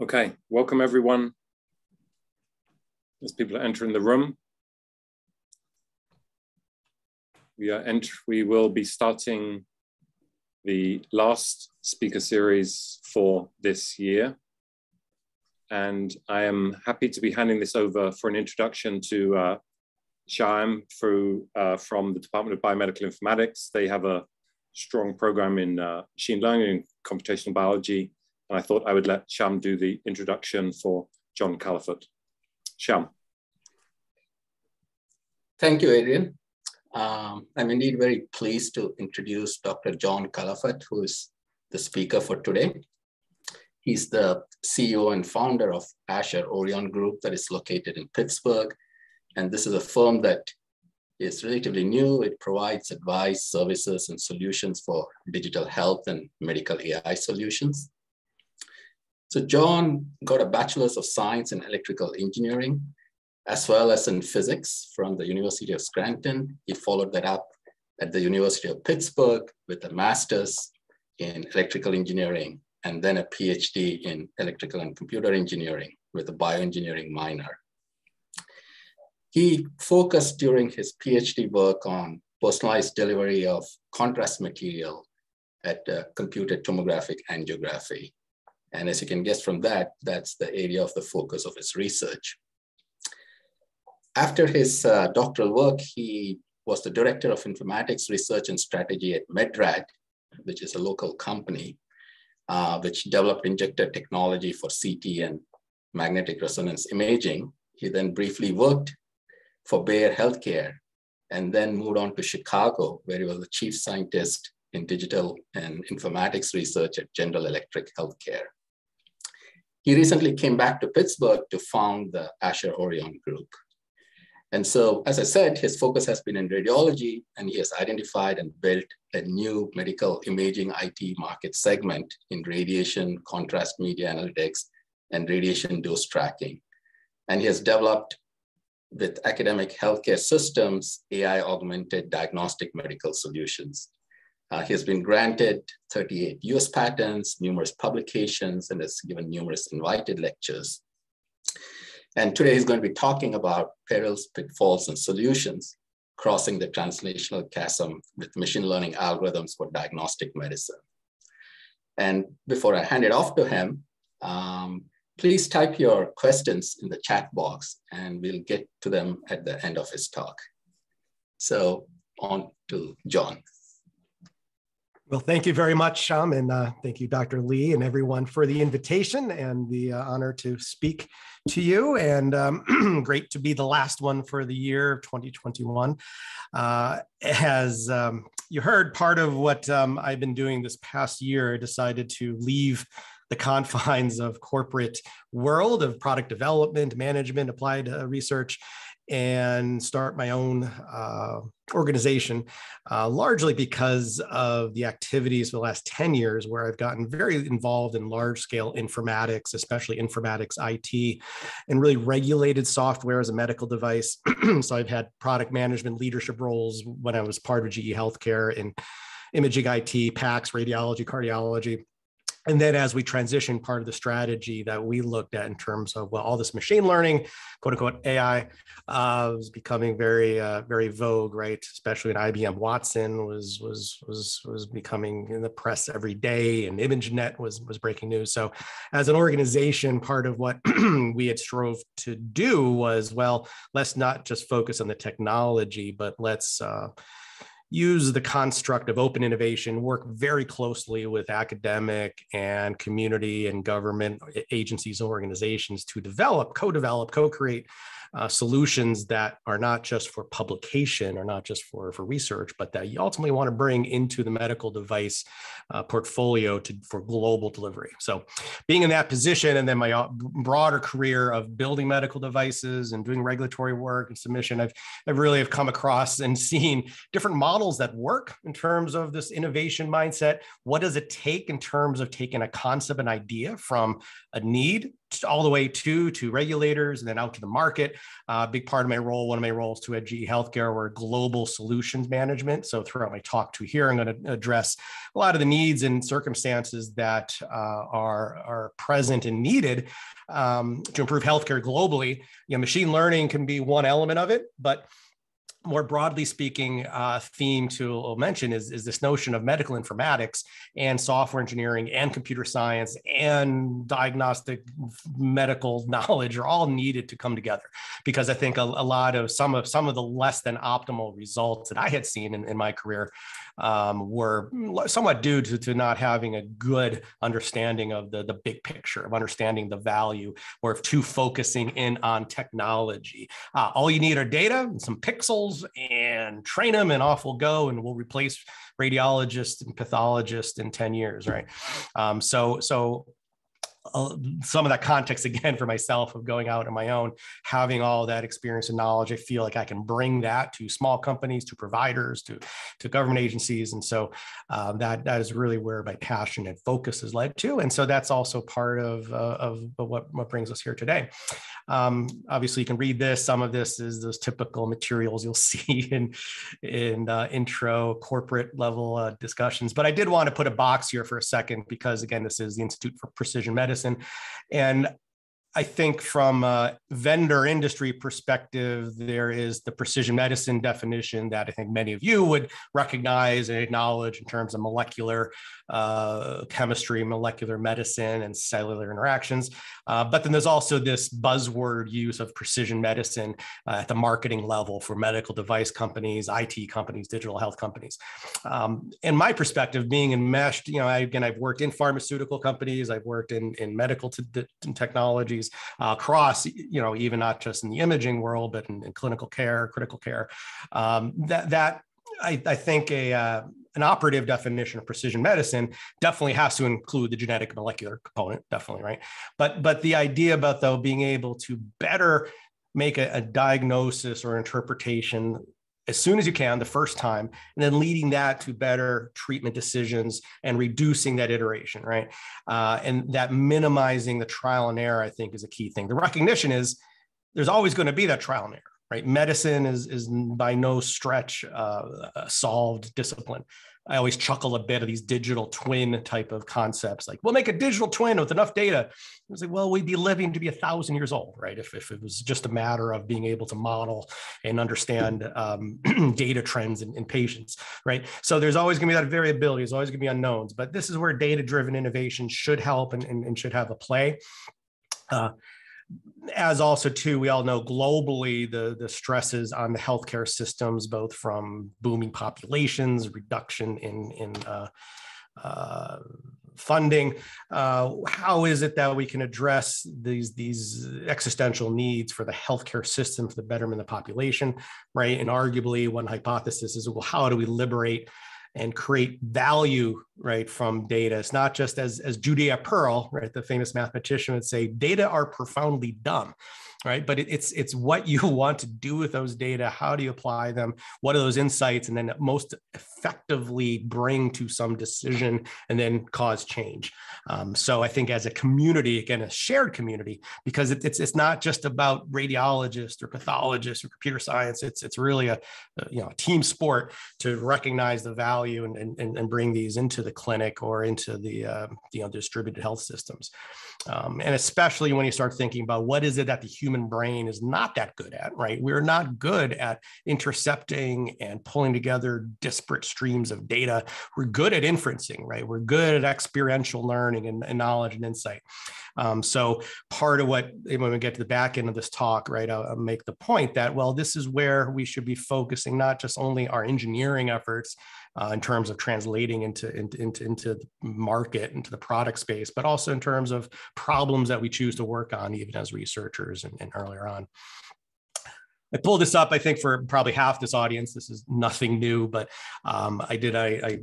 Okay, welcome everyone. As people are entering the room, we are ent we will be starting the last speaker series for this year. And I am happy to be handing this over for an introduction to uh, Shyam through, uh, from the Department of Biomedical Informatics. They have a strong program in uh, machine learning and computational biology and I thought I would let Shyam do the introduction for John Kalafut. Shyam. Thank you, Adrian. Um, I'm indeed very pleased to introduce Dr. John Kalafut, who is the speaker for today. He's the CEO and founder of Asher Orion Group that is located in Pittsburgh. And this is a firm that is relatively new. It provides advice, services, and solutions for digital health and medical AI solutions. So John got a bachelor's of science in electrical engineering, as well as in physics from the University of Scranton. He followed that up at the University of Pittsburgh with a master's in electrical engineering, and then a PhD in electrical and computer engineering with a bioengineering minor. He focused during his PhD work on personalized delivery of contrast material at uh, computed tomographic angiography. And as you can guess from that, that's the area of the focus of his research. After his uh, doctoral work, he was the director of informatics research and strategy at Medrad, which is a local company, uh, which developed injector technology for CT and magnetic resonance imaging. He then briefly worked for Bayer Healthcare and then moved on to Chicago, where he was the chief scientist in digital and informatics research at General Electric Healthcare. He recently came back to Pittsburgh to found the Asher Orion Group. And so, as I said, his focus has been in radiology, and he has identified and built a new medical imaging IT market segment in radiation, contrast media analytics, and radiation dose tracking. And he has developed with academic healthcare systems, AI augmented diagnostic medical solutions. Uh, he has been granted 38 US patents, numerous publications, and has given numerous invited lectures. And today he's going to be talking about perils, pitfalls, and solutions crossing the translational chasm with machine learning algorithms for diagnostic medicine. And before I hand it off to him, um, please type your questions in the chat box and we'll get to them at the end of his talk. So on to John. Well, thank you very much, Shyam, and uh, thank you, Dr. Lee, and everyone for the invitation and the uh, honor to speak to you. And um, great to be the last one for the year of 2021. Uh, as um, you heard, part of what um, I've been doing this past year, I decided to leave the confines of corporate world of product development, management, applied uh, research, and start my own uh, organization, uh, largely because of the activities for the last 10 years, where I've gotten very involved in large scale informatics, especially informatics IT, and really regulated software as a medical device. so I've had product management leadership roles when I was part of GE Healthcare in imaging IT, PACS, radiology, cardiology and then as we transition part of the strategy that we looked at in terms of well all this machine learning quote unquote ai uh, was becoming very uh, very vogue right? Especially when ibm watson was was was was becoming in the press every day and imagenet was was breaking news. So as an organization part of what we had strove to do was well let's not just focus on the technology but let's uh, use the construct of open innovation, work very closely with academic and community and government agencies and organizations to develop, co develop, co create uh, solutions that are not just for publication or not just for, for research, but that you ultimately want to bring into the medical device uh, portfolio to, for global delivery. So, being in that position, and then my uh, broader career of building medical devices and doing regulatory work and submission, I've, I've really have come across and seen different models that work in terms of this innovation mindset. What does it take in terms of taking a concept, an idea from a need all the way to to regulators and then out to the market. A uh, big part of my role, one of my roles to at GE Healthcare, were global solutions management. So throughout my talk to here, I'm going to address a lot of the needs and circumstances that uh, are are present and needed um, to improve healthcare globally. You know, machine learning can be one element of it, but more broadly speaking uh, theme to mention is, is this notion of medical informatics and software engineering and computer science and diagnostic medical knowledge are all needed to come together because i think a, a lot of some of some of the less than optimal results that i had seen in, in my career um, were somewhat due to, to not having a good understanding of the, the big picture, of understanding the value, or of too focusing in on technology. Uh, all you need are data and some pixels and train them and off we'll go and we'll replace radiologists and pathologists in 10 years, right? Um, so, so some of that context again for myself of going out on my own, having all that experience and knowledge. I feel like I can bring that to small companies, to providers, to to government agencies, and so um, that that is really where my passion and focus has led to. And so that's also part of uh, of what what brings us here today. Um, obviously, you can read this. Some of this is those typical materials you'll see in in uh, intro corporate level uh, discussions. But I did want to put a box here for a second because again, this is the Institute for Precision Medicine, and I think from a vendor industry perspective, there is the precision medicine definition that I think many of you would recognize and acknowledge in terms of molecular uh, chemistry, molecular medicine, and cellular interactions. Uh, but then there's also this buzzword use of precision medicine uh, at the marketing level for medical device companies, IT companies, digital health companies. Um, in my perspective, being enmeshed, you know, I, again, I've worked in pharmaceutical companies, I've worked in, in medical technologies uh, across, you know, even not just in the imaging world, but in, in clinical care, critical care. Um, that that I, I, think a uh, an operative definition of precision medicine definitely has to include the genetic molecular component, definitely, right? But but the idea about though being able to better make a, a diagnosis or interpretation as soon as you can the first time and then leading that to better treatment decisions and reducing that iteration right? Uh, and that minimizing the trial and error i think is a key thing. The recognition is there's always going to be that trial and error right? Medicine is is by no stretch uh, a solved discipline I always chuckle a bit of these digital twin type of concepts. Like, we'll make a digital twin with enough data. I was like, well, we'd be living to be a thousand years old, right? If, if it was just a matter of being able to model and understand um, data trends in, in, patients, right? So there's always going to be that variability. There's always going to be unknowns, but this is where data driven innovation should help and, and, and should have a play. Uh, as also too we all know globally the the stresses on the healthcare systems both from booming populations reduction in in uh, uh, funding. Uh, how is it that we can address these these existential needs for the healthcare system for the betterment of the population right? And arguably one hypothesis is well how do we liberate and create value right from data. It's not just as as judea pearl right the famous mathematician would say data are profoundly dumb right? But it, it's it's what you want to do with those data. How do you apply them? What are those insights? And then most effectively bring to some decision and then cause change. Um, so i think as a community again a shared community because it, it's it's not just about radiologists or pathologists or computer science. It's it's really a, a you know a team sport to recognize the value and, and and bring these into the clinic or into the uh, you know distributed health systems. Um, and especially when you start thinking about what is it that the human brain is not that good at, right? We're not good at intercepting and pulling together disparate streams of data. We're good at inferencing, right? We're good at experiential learning and, and knowledge and insight. Um, so part of what, when we get to the back end of this talk, right, I'll, I'll make the point that, well, this is where we should be focusing not just only our engineering efforts uh, in terms of translating into, into, into, the market, into the product space, but also in terms of problems that we choose to work on, even as researchers and, and earlier on. I pulled this up, I think, for probably half this audience. This is nothing new, but um, I did, I, I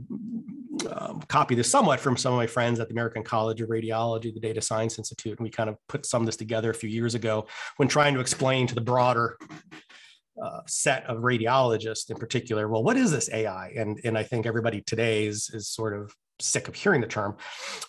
um, copy this somewhat from some of my friends at the American College of Radiology, the Data Science Institute. And we kind of put some of this together a few years ago when trying to explain to the broader uh, set of radiologists in particular, well, what is this AI? And, and I think everybody today is, is sort of sick of hearing the term.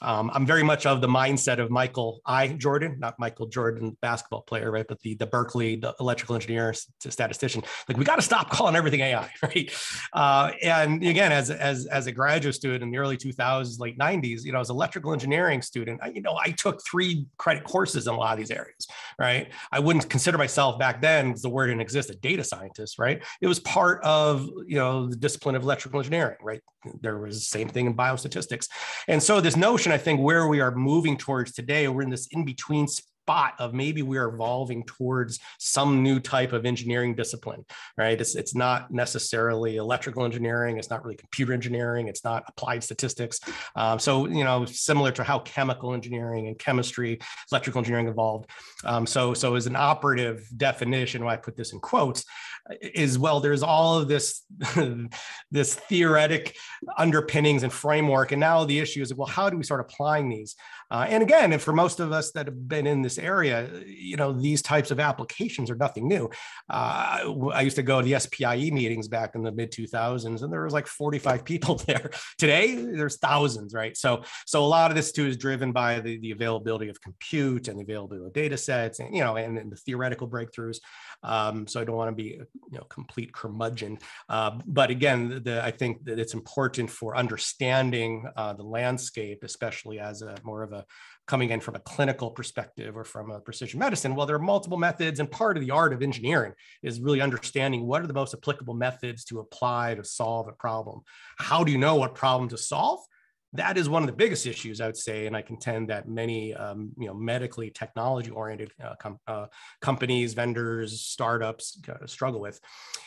Um, I'm very much of the mindset of Michael I. Jordan, not Michael Jordan, basketball player, right? But the the Berkeley the electrical engineer, statistician. Like we got to stop calling everything AI, right? Uh, and again, as as as a graduate student in the early 2000s, late 90s, you know, as an electrical engineering student, I, you know, I took three credit courses in a lot of these areas, right? I wouldn't consider myself back then the word didn't exist, a data scientist, right? It was part of you know the discipline of electrical engineering, right? There was the same thing in biostatistics statistics. And so this notion, I think, where we are moving towards today, we're in this in between spot of maybe we're evolving towards some new type of engineering discipline, right? It's, it's not necessarily electrical engineering. It's not really computer engineering. It's not applied statistics. Um, so, you know, similar to how chemical engineering and chemistry, electrical engineering evolved. Um, so, so as an operative definition, why I put this in quotes, is well, there's all of this, this theoretic underpinnings and framework. And now the issue is, well, how do we start applying these? Uh, and again, and for most of us that have been in this area, you know, these types of applications are nothing new. Uh, I used to go to the SPIE meetings back in the mid 2000s, and there was like 45 people there. Today, there's thousands, right? So, so a lot of this too is driven by the, the availability of compute and the availability of data sets, and you know, and, and the theoretical breakthroughs. Um, so I don't want to be, you know, complete curmudgeon. Uh, but again, the, I think that it's important for understanding uh, the landscape, especially as a more of a coming in from a clinical perspective or from a precision medicine well there are multiple methods and part of the art of engineering is really understanding what are the most applicable methods to apply to solve a problem how do you know what problem to solve that is one of the biggest issues I would say, and I contend that many um, you know medically technology oriented uh, com- uh, companies, vendors, startups uh, struggle with.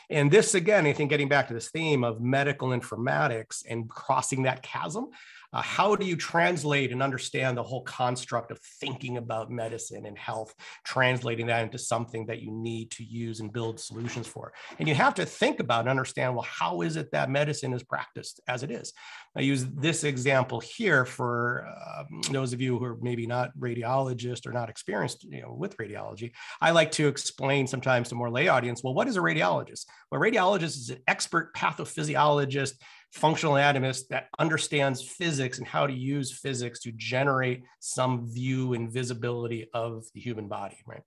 And this again, I think, getting back to this theme of medical informatics and crossing that chasm uh, how do you translate and understand the whole construct of thinking about medicine and health, translating that into something that you need to use and build solutions for? And you have to think about and understand well, how is it that medicine is practiced as it is? I use this example here for um, those of you who are maybe not radiologists or not experienced you know, with radiology. I like to explain sometimes to more lay audience well, what is a radiologist? Well, a radiologist is an expert pathophysiologist functional anatomist that understands physics and how to use physics to generate some view and visibility of the human body, right?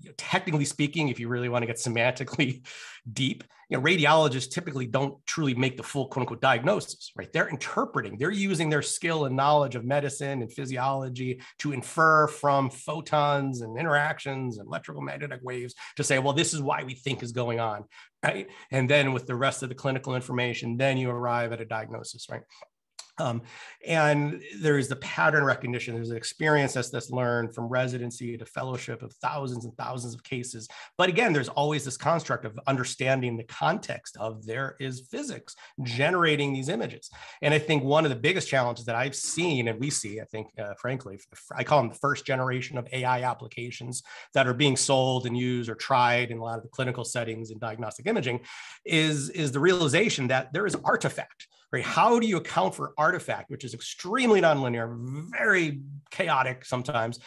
You know, technically speaking, if you really want to get semantically deep, you know, radiologists typically don't truly make the full quote unquote diagnosis, right? They're interpreting, they're using their skill and knowledge of medicine and physiology to infer from photons and interactions and electrical magnetic waves to say, well, this is why we think is going on, right? And then with the rest of the clinical information, then you arrive at a diagnosis, right? Um, and there's the pattern recognition. There's an experience that's, that's learned from residency to fellowship of thousands and thousands of cases. But again, there's always this construct of understanding the context of there is physics generating these images. And I think one of the biggest challenges that I've seen and we see, I think, uh, frankly, I call them the first generation of AI applications that are being sold and used or tried in a lot of the clinical settings in diagnostic imaging, is, is the realization that there is artifact right? How do you account for artifact, which is extremely nonlinear, very chaotic sometimes,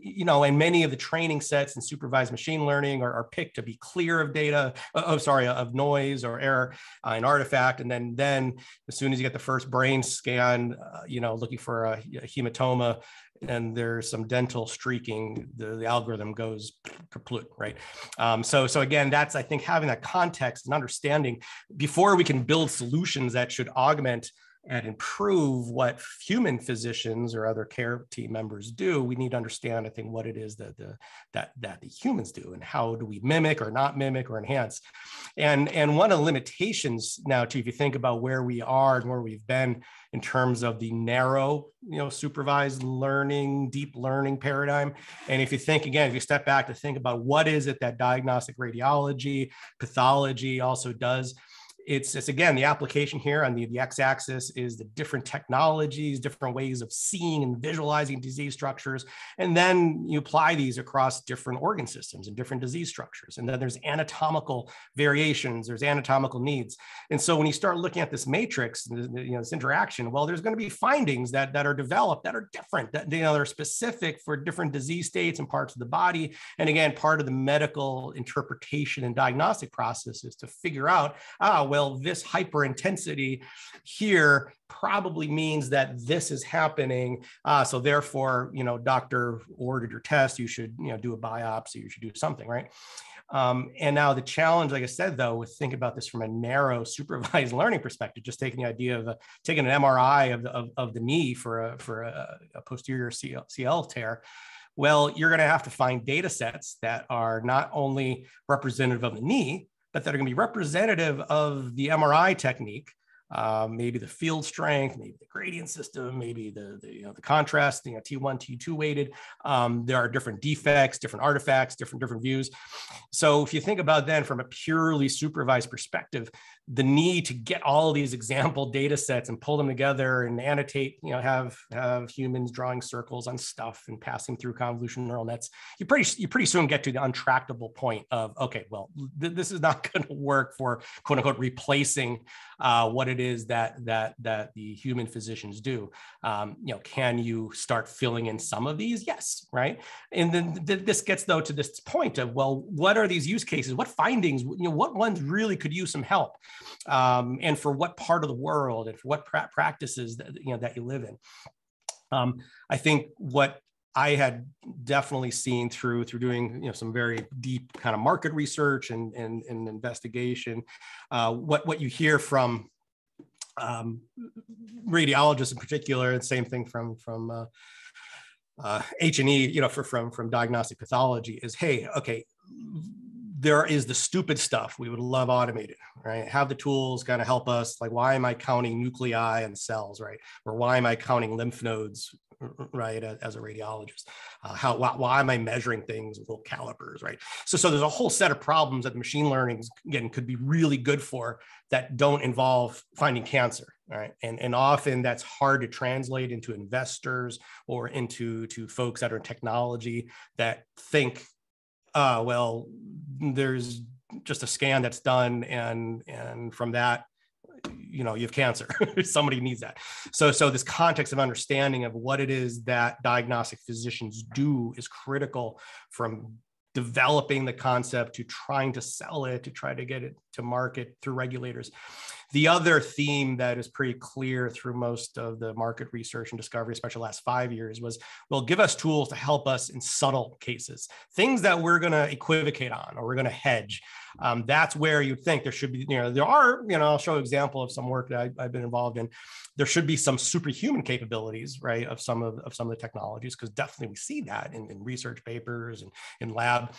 you know, and many of the training sets and supervised machine learning are, are picked to be clear of data, uh, oh, sorry, of noise or error uh, in artifact. And then, then as soon as you get the first brain scan, uh, you know, looking for a, a hematoma, and there's some dental streaking, the, the algorithm goes kaput, right? Um, so, so again, that's I think having that context and understanding before we can build solutions that should augment and improve what human physicians or other care team members do, we need to understand, I think, what it is that the that that the humans do and how do we mimic or not mimic or enhance. And and one of the limitations now, too, if you think about where we are and where we've been in terms of the narrow, you know, supervised learning, deep learning paradigm. And if you think again, if you step back to think about what is it that diagnostic radiology, pathology also does it's, again, the application here on the, the x-axis is the different technologies, different ways of seeing and visualizing disease structures. And then you apply these across different organ systems and different disease structures. And then there's anatomical variations, there's anatomical needs. And so when you start looking at this matrix, you know, this interaction, well, there's going to be findings that, that are developed that are different, that you know, they're specific for different disease states and parts of the body. And again, part of the medical interpretation and diagnostic process is to figure out, ah, well, this hyper intensity here probably means that this is happening. Uh, so therefore, you know, doctor ordered your test, you should, you know, do a biopsy, you should do something, right? Um, and now the challenge, like I said, though, with think about this from a narrow supervised learning perspective, just taking the idea of taking an MRI of the, of, of the knee for a, for a, a posterior CL, CL tear, well, you're going to have to find data sets that are not only representative of the knee, but that are going to be representative of the MRI technique um, maybe the field strength, maybe the gradient system, maybe the, the, you know, the contrast, you know, T1, T2 weighted. Um, there are different defects, different artifacts, different, different views. So if you think about then from a purely supervised perspective, the need to get all these example data sets and pull them together and annotate, you know, have, have humans drawing circles on stuff and passing through convolutional neural nets, you pretty, you pretty soon get to the untractable point of, okay, well, th this is not going to work for quote unquote replacing uh, what it is that that that the human physicians do. Um, you know, can you start filling in some of these? Yes, right. And then th- this gets though to this point of well, what are these use cases? What findings? You know, what ones really could use some help, um, and for what part of the world, and for what pra- practices that you know that you live in. Um, I think what I had definitely seen through through doing you know some very deep kind of market research and and, and investigation, uh, what what you hear from um, radiologists in particular, and same thing from from uh, uh, H and E, you know, for from from diagnostic pathology is, hey, okay, there is the stupid stuff we would love automated, right? Have the tools kind of help us. Like, why am I counting nuclei and cells, right? Or why am I counting lymph nodes right as a radiologist uh, how why, why, am i measuring things with little calipers right so so there's a whole set of problems that machine learning again could be really good for that don't involve finding cancer right and and often that's hard to translate into investors or into to folks that are in technology that think uh well there's just a scan that's done and and from that you know you have cancer. Somebody needs that. So so this context of understanding of what it is that diagnostic physicians do is critical from developing the concept to trying to sell it to try to get it to market through regulators the other theme that is pretty clear through most of the market research and discovery, especially the last five years, was well, give us tools to help us in subtle cases, things that we're going to equivocate on or we're going to hedge. Um, that's where you'd think there should be, you know, there are, you know, I'll show an example of some work that I, have been involved in. There should be some superhuman capabilities, right, of some of, of some of the technologies, because definitely we see that in, in research papers and in lab.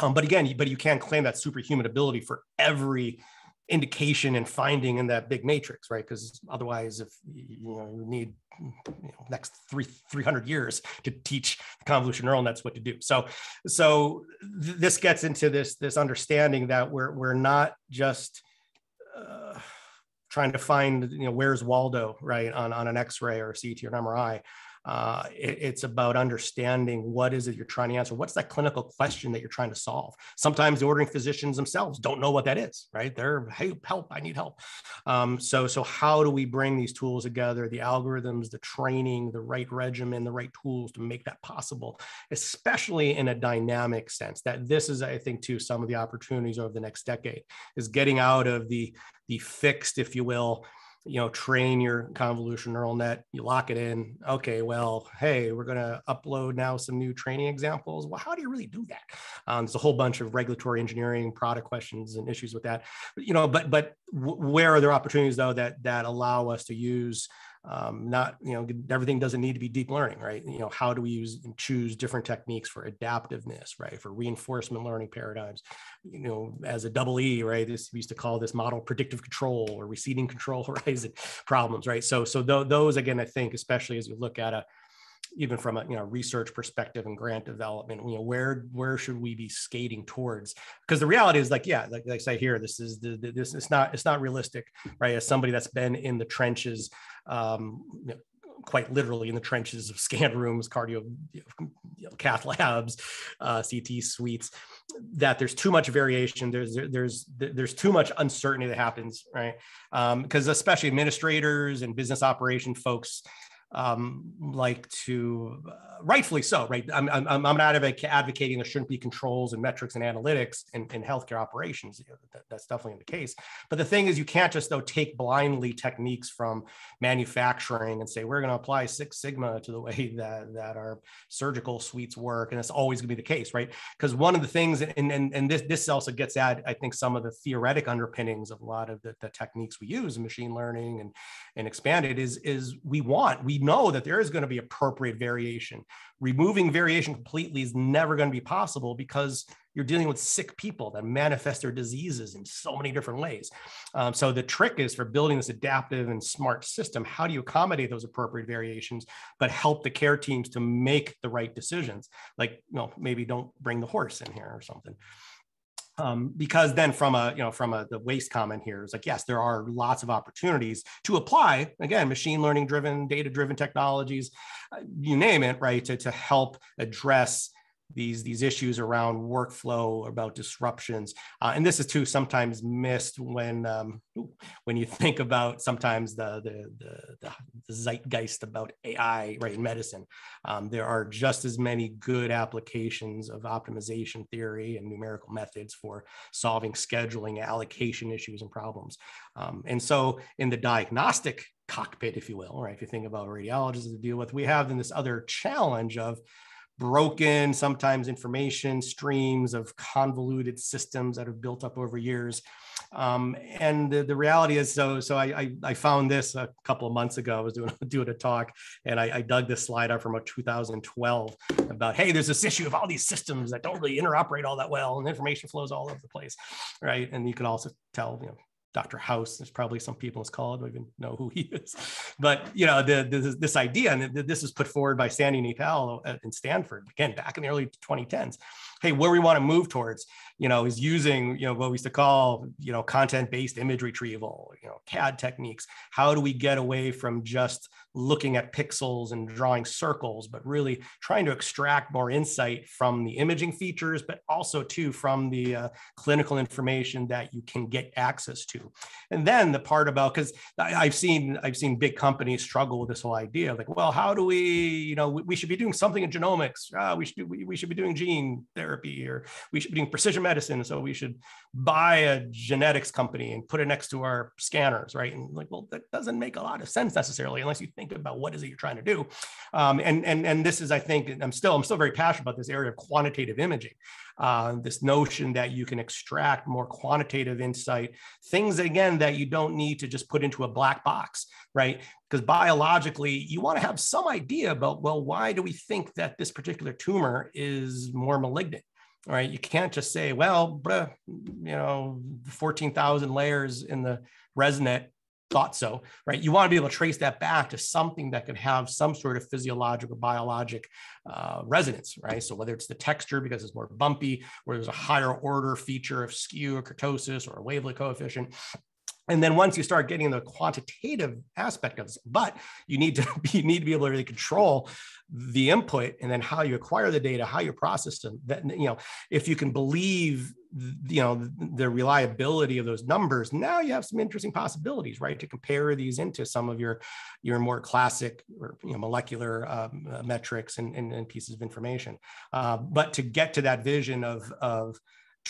Um, but again, but you can't claim that superhuman ability for every indication and finding in that big matrix, right? Because otherwise, if you know you need you know, next three 300 years to teach convolution neural nets what to do. So, so th- this gets into this this understanding that we're we're not just uh, trying to find you know where's Waldo right on on an X-ray or a CT or an MRI uh, it, it's about understanding what is it you're trying to answer. What's that clinical question that you're trying to solve? Sometimes the ordering physicians themselves don't know what that is, right? They're, hey, help, I need help. Um, so, so how do we bring these tools together, the algorithms, the training, the right regimen, the right tools to make that possible, especially in a dynamic sense that this is, I think, too, some of the opportunities over the next decade is getting out of the, the fixed, if you will, you know train your convolution neural net you lock it in. Okay well hey we're going to upload now some new training examples. Well how do you really do that? Um, there's a whole bunch of regulatory engineering product questions and issues with that. You know but but where are there opportunities though that that allow us to use um, not you know everything doesn't need to be deep learning right? You know how do we use and choose different techniques for adaptiveness right? For reinforcement learning paradigms. You know as a double e right this we used to call this model predictive control or receding control horizon problems right? So so th- those again i think especially as you look at a even from a you know research perspective and grant development you know where where should we be skating towards? Because the reality is like yeah like, like I say here this is the, this it's not it's not realistic right? As somebody that's been in the trenches um, you know, quite literally in the trenches of scan rooms, cardio, you know, cath labs, uh, CT suites, that there's too much variation. There's there's there's too much uncertainty that happens, right? Because um, especially administrators and business operation folks, um, like to, uh, rightfully so, right? I'm, I'm, I'm not advocating there shouldn't be controls and metrics and analytics in, in healthcare operations. You know, that, that's definitely the case. But the thing is, you can't just though take blindly techniques from manufacturing and say we're going to apply Six Sigma to the way that that our surgical suites work, and it's always going to be the case, right? Because one of the things, and and and this this also gets at I think some of the theoretic underpinnings of a lot of the, the techniques we use in machine learning and and expanded is is we want we know that there is going to be appropriate variation. Removing variation completely is never going to be possible because you're dealing with sick people that manifest their diseases in so many different ways. Um, so the trick is for building this adaptive and smart system, how do you accommodate those appropriate variations, but help the care teams to make the right decisions? Like, you know, maybe don't bring the horse in here or something. Um, because then from a you know from a the waste comment here is like yes there are lots of opportunities to apply again machine learning driven data driven technologies uh, you name it right to, to help address these these issues around workflow about disruptions. Uh, and this is too sometimes missed when um, when you think about sometimes the, the the, the zeitgeist about ai right in medicine. Um, there are just as many good applications of optimization theory and numerical methods for solving scheduling allocation issues and problems. Um, and so in the diagnostic cockpit if you will right if you think about radiologists to deal with we have then this other challenge of broken, sometimes information streams of convoluted systems that have built up over years. Um, and the, the, reality is, so so I, I, I found this a couple of months ago. I was doing doing a talk, and I, I dug this slide up from a 2012 about hey, there's this issue of all these systems that don't really interoperate all that well, and information flows all over the place, right? And you can also tell, you know, Dr. House. There's probably some people in this call don't even know who he is, but you know the, the this idea, and this is put forward by Sandy Napel uh, in Stanford again back in the early 2010s. Hey, where we want to move towards, you know, is using you know what we used to call you know content-based image retrieval, you know, CAD techniques. How do we get away from just looking at pixels and drawing circles, but really trying to extract more insight from the imaging features, but also too from the uh, clinical information that you can get access to. And then the part about because I've seen I've seen big companies struggle with this whole idea like, well, how do we, you know, we, we should be doing something in genomics. Uh, we should do, we, we should be doing gene therapy, or we should be doing precision medicine. So we should buy a genetics company and put it next to our scanners, right? And like, well, that doesn't make a lot of sense necessarily unless you think about what is it you're trying to do. Um, and, and, and this is, I think, I'm still, I'm still very passionate about this area of quantitative imaging. Uh, this notion that you can extract more quantitative insight, things again that you don't need to just put into a black box, right? Because biologically, you want to have some idea about, well, why do we think that this particular tumor is more malignant? All right, you can't just say, well, bruh, you know, 14,000 layers in the ResNet thought so, right? You want to be able to trace that back to something that could have some sort of physiological, or biologic uh, resonance, right? So whether it's the texture because it's more bumpy, or there's a higher order feature of skew or kurtosis or a wavelet coefficient, and then once you start getting the quantitative aspect of this, but you need to be, you need to be able to really control the input and then how you acquire the data, how you process them. That you know, if you can believe you know the reliability of those numbers, now you have some interesting possibilities, right? To compare these into some of your your more classic or you know molecular um, uh, metrics and, and, and, pieces of information. Uh, but to get to that vision of of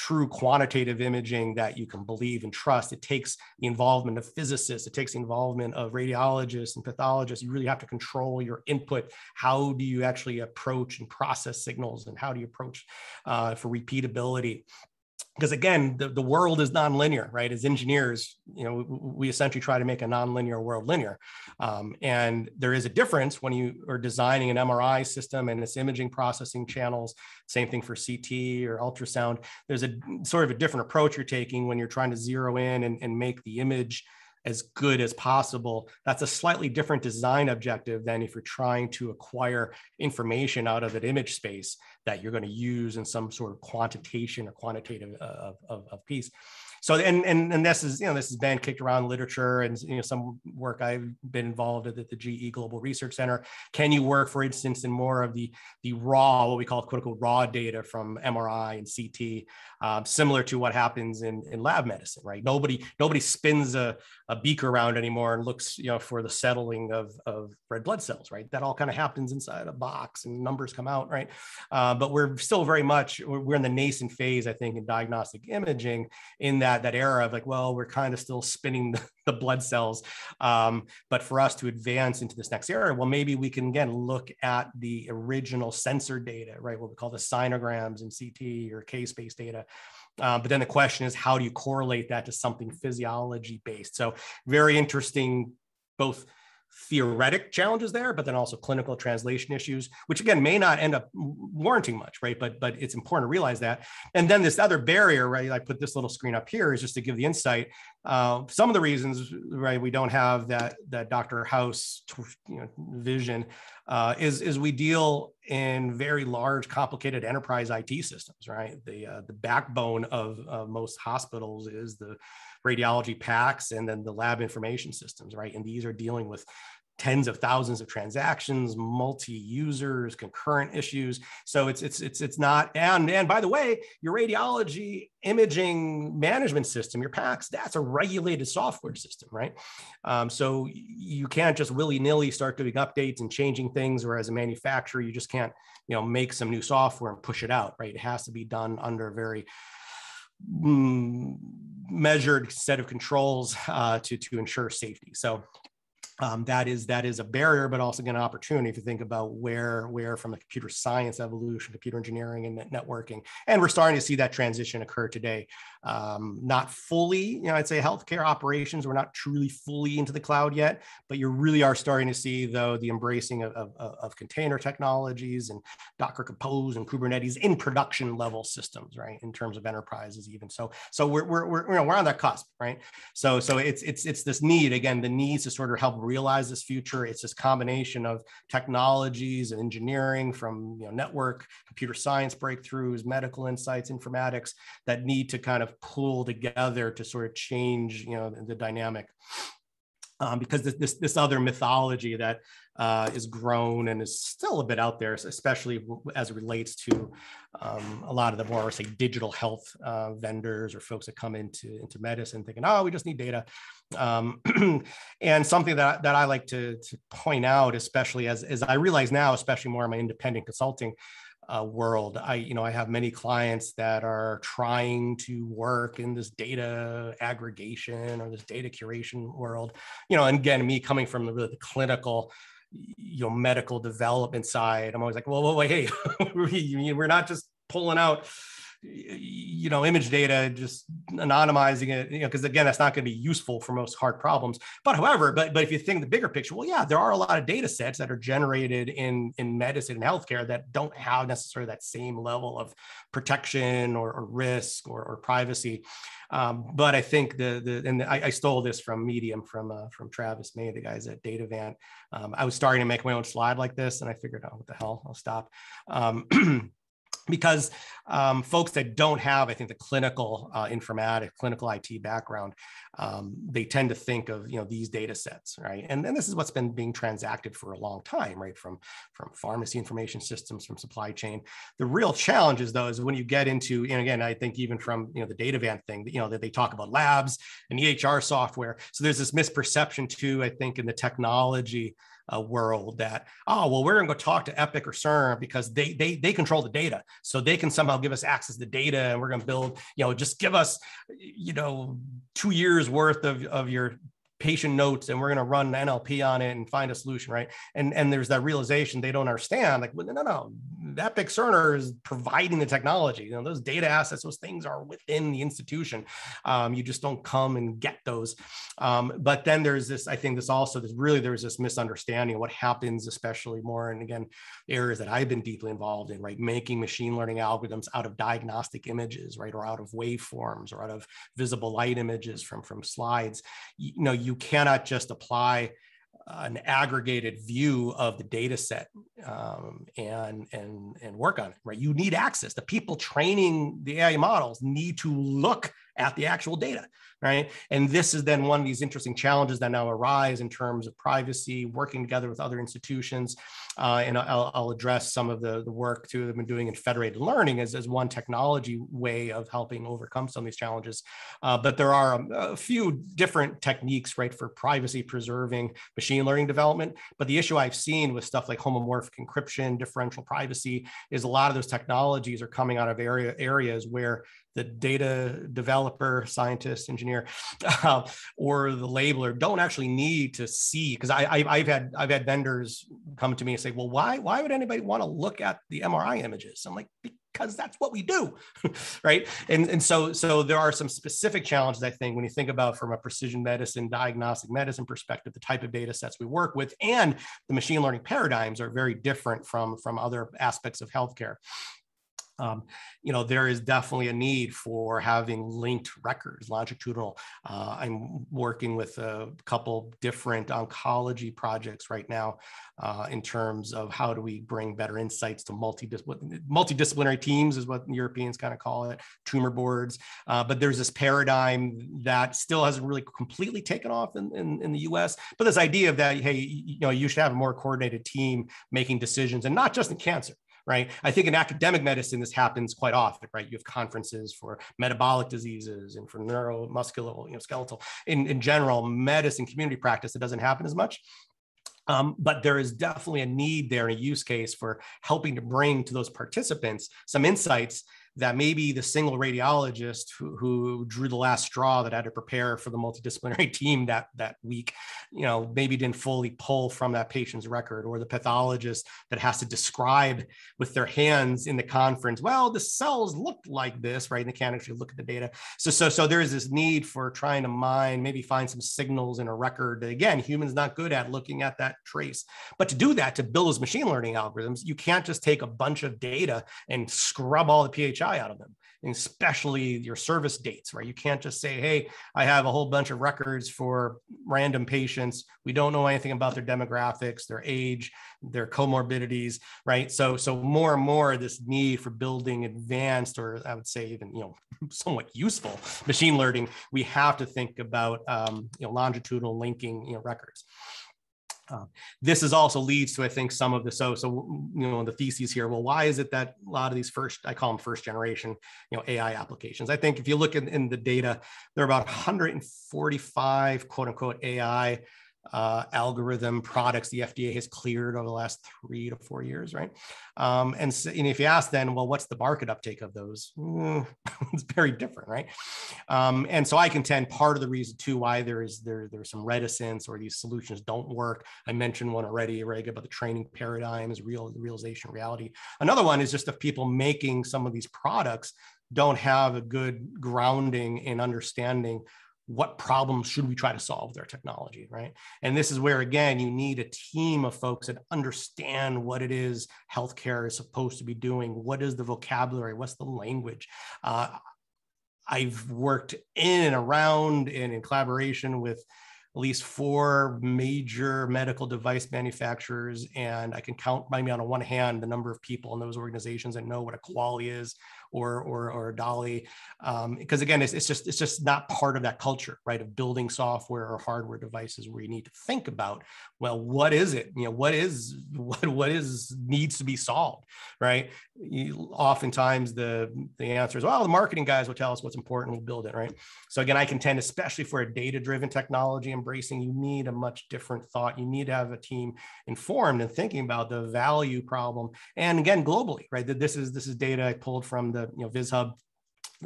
true quantitative imaging that you can believe and trust. It takes the involvement of physicists, it takes the involvement of radiologists and pathologists. You really have to control your input. How do you actually approach and process signals, and how do you approach uh, for repeatability? Because again the, the world is nonlinear right? As engineers you know we, essentially try to make a nonlinear world linear. Um, and there is a difference when you are designing an mri system and its imaging processing channels. Same thing for ct or ultrasound. There's a sort of a different approach you're taking when you're trying to zero in and, and make the image as good as possible. That's a slightly different design objective than if you're trying to acquire information out of an image space that you're going to use in some sort of quantitation or quantitative uh, of, of, of piece so and and and this is you know this has been kicked around literature and you know some work I've been involved at the GE Global Research Center. Can you work, for instance, in more of the the raw what we call quote unquote raw data from MRI and CT, um, similar to what happens in in lab medicine, right? Nobody nobody spins a, a beaker around anymore and looks you know for the settling of of red blood cells, right? That all kind of happens inside a box and numbers come out, right? Uh, but we're still very much we're in the nascent phase, I think, in diagnostic imaging in that that era of like, well, we're kind of still spinning the, the blood cells. Um, but for us to advance into this next era, well, maybe we can again look at the original sensor data, right? What we call the sinograms and CT or K-space data. Uh, but then the question is, how do you correlate that to something physiology based? So very interesting, both theoretic challenges there, but then also clinical translation issues, which again may not end up warranting much, right? But but it's important to realize that. And then this other barrier, right? I put this little screen up here is just to give the insight. Uh, some of the reasons, right, we don't have that that Dr. House you know, vision uh, is is we deal in very large, complicated enterprise IT systems, right? The uh, the backbone of, of most hospitals is the radiology PACS and then the lab information systems, right? And these are dealing with tens of thousands of transactions, multi-users, concurrent issues. So it's it's it's it's not. And and by the way, your radiology imaging management system, your PACS, that's a regulated software system, right? Um, so you can't just willy-nilly start doing updates and changing things, or as a manufacturer, you just can't you know make some new software and push it out, right? It has to be done under very measured set of controls uh, to to ensure safety. So um, that is that is a barrier, but also again an opportunity if you think about where where from the computer science evolution, computer engineering, and networking, and we're starting to see that transition occur today. Um, not fully, you know, I'd say healthcare operations we're not truly fully into the cloud yet, but you really are starting to see though the embracing of, of, of container technologies and Docker Compose and Kubernetes in production level systems, right? In terms of enterprises, even so. So we're we're we're, you know, we're on that cusp, right? So so it's it's it's this need again, the needs to sort of help realize this future. It's this combination of technologies and engineering from you know, network, computer science breakthroughs, medical insights, informatics that need to kind of pull together to sort of change you know, the dynamic. Um, because this, this, this other mythology that uh, is grown and is still a bit out there, especially as it relates to um, a lot of the more say digital health uh, vendors or folks that come into into medicine thinking, oh, we just need data. Um, and something that, that I like to, to point out, especially as, as I realize now, especially more in my independent consulting uh, world, I, you know, I have many clients that are trying to work in this data aggregation or this data curation world, you know, and again, me coming from the, really the clinical, you know, medical development side, I'm always like, well, well wait, hey, we're not just pulling out you know image data just anonymizing it you know because again that's not going to be useful for most hard problems but however but but if you think the bigger picture well yeah there are a lot of data sets that are generated in in medicine and healthcare that don't have necessarily that same level of protection or, or risk or, or privacy um, but I think the the and I, I stole this from Medium from uh, from Travis May, the guys at Datavant. Um, I was starting to make my own slide like this, and I figured, oh, what the hell, I'll stop. Um, because um, folks that don't have, I think, the clinical uh, clinical IT background, um, they tend to think of you know these data sets, right? And, and this is what's been being transacted for a long time, right? From from pharmacy information systems, from supply chain. The real challenge is though is when you get into, and again, I think even from you know the Datavant thing, you know that they talk about labs and EHR software. So there's this misperception too, I think, in the technology uh, world that oh well we're going to go talk to epic or cerner because they they they control the data. So they can somehow give us access to data and we're going to build you know just give us you know two years worth of, of your patient notes and we're going to run NLP on it and find a solution, right? And and there's that realization they don't understand. Like, well, no, no, Epic Cerner is providing the technology. You know, those data assets, those things are within the institution. Um, you just don't come and get those. Um, but then there's this, I think this also, there's really there's this misunderstanding of what happens, especially more, and again, areas that I've been deeply involved in, right? Making machine learning algorithms out of diagnostic images, right? Or out of waveforms or out of visible light images from, from slides. You know, you cannot just apply an aggregated view of the data set um, and and and work on it right? You need access. The people training the ai models need to look at the actual data right? And this is then one of these interesting challenges that now arise in terms of privacy working together with other institutions. Uh, and I'll, I'll, address some of the, the work too that i've been doing in federated learning as, as one technology way of helping overcome some of these challenges. Uh, but there are a, a few different techniques right for privacy preserving machine learning development. But the issue i've seen with stuff like homomorphic encryption differential privacy is a lot of those technologies are coming out of area areas where the data developer, scientist, engineer, uh, or the labeler don't actually need to see because I, I have had I've had vendors come to me and say, well, why why would anybody want to look at the MRI images? I'm like because that's what we do, right? And and so so there are some specific challenges I think when you think about from a precision medicine, diagnostic medicine perspective, the type of data sets we work with, and the machine learning paradigms are very different from from other aspects of healthcare um, you know, there is definitely a need for having linked records, longitudinal. Uh, I'm working with a couple different oncology projects right now uh, in terms of how do we bring better insights to multidisciplinary, multidisciplinary teams is what Europeans kind of call it, tumor boards. Uh, but there's this paradigm that still hasn't really completely taken off in, in, in the US. But this idea of that, hey, you know, you should have a more coordinated team making decisions and not just in cancer right? I think in academic medicine, this happens quite often, right? You have conferences for metabolic diseases and for neuromuscular, you know, skeletal. In, in general, medicine community practice, it doesn't happen as much. Um, but there is definitely a need there, a use case for helping to bring to those participants some insights that maybe the single radiologist who, who drew the last straw that had to prepare for the multidisciplinary team that that week, you know, maybe didn't fully pull from that patient's record, or the pathologist that has to describe with their hands in the conference, well, the cells looked like this, right? And they can't actually look at the data. So so so there is this need for trying to mine, maybe find some signals in a record that again, humans not good at looking at that trace. But to do that, to build those machine learning algorithms, you can't just take a bunch of data and scrub all the PHI out of them, especially your service dates, right? You can't just say, hey, I have a whole bunch of records for random patients. We don't know anything about their demographics, their age, their comorbidities, right? So, so more and more this need for building advanced, or I would say even, you know, somewhat useful machine learning, we have to think about, um, you know, longitudinal linking, you know, records. Uh, this is also leads to, I think, some of the so so you know the theses here. Well, why is it that a lot of these first I call them first generation you know AI applications? I think if you look in, in the data, there are about 145 quote unquote AI uh, algorithm products the FDA has cleared over the last three to four years, right? Um, and, so, and, if you ask then, well, what's the market uptake of those? Mm, it's very different, right? Um, and so I contend part of the reason too why there is there there's some reticence or these solutions don't work. I mentioned one already, Reg, about the training paradigms, real realization, reality. Another one is just of people making some of these products don't have a good grounding in understanding what problems should we try to solve with our technology, right? And this is where, again, you need a team of folks that understand what it is healthcare is supposed to be doing. What is the vocabulary? What's the language? Uh, I've worked in and around and in collaboration with at least four major medical device manufacturers, and I can count by me on one hand the number of people in those organizations that know what a QALY is, or or or DALY, because um, again, it's, it's just it's just not part of that culture, right? Of building software or hardware devices where you need to think about, well, what is it? You know, what is what what is needs to be solved, right? You, oftentimes the the answer is, well, the marketing guys will tell us what's important, we'll build it, right? So again, I contend, especially for a data driven technology embracing, you need a much different thought. You need to have a team informed and thinking about the value problem, and again, globally, right? That this is this is data I pulled from the the you know VizHub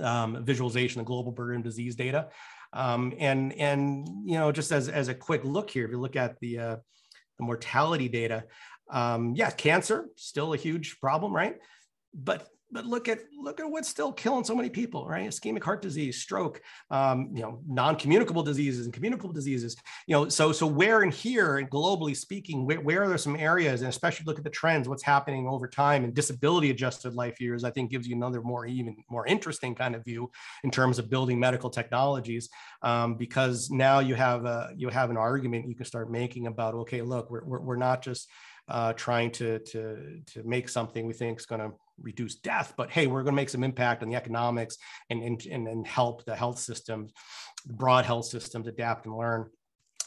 um, visualization of global burden disease data. Um, and and you know just as, as a quick look here, if you look at the uh, the mortality data, um, yeah, cancer still a huge problem, right? But but look at look at what's still killing so many people, right? Ischemic heart disease, stroke, um, you know, non-communicable diseases and communicable diseases. You know, so so where and here and globally speaking, where, where are there some areas, and especially look at the trends, what's happening over time and disability adjusted life years, I think gives you another more even more interesting kind of view in terms of building medical technologies, um, because now you have a you have an argument you can start making about okay, look, we're we're, we're not just uh, trying to to to make something we think is going to reduce death, but hey, we're going to make some impact on the economics and and and, help the health systems, broad health systems adapt and learn.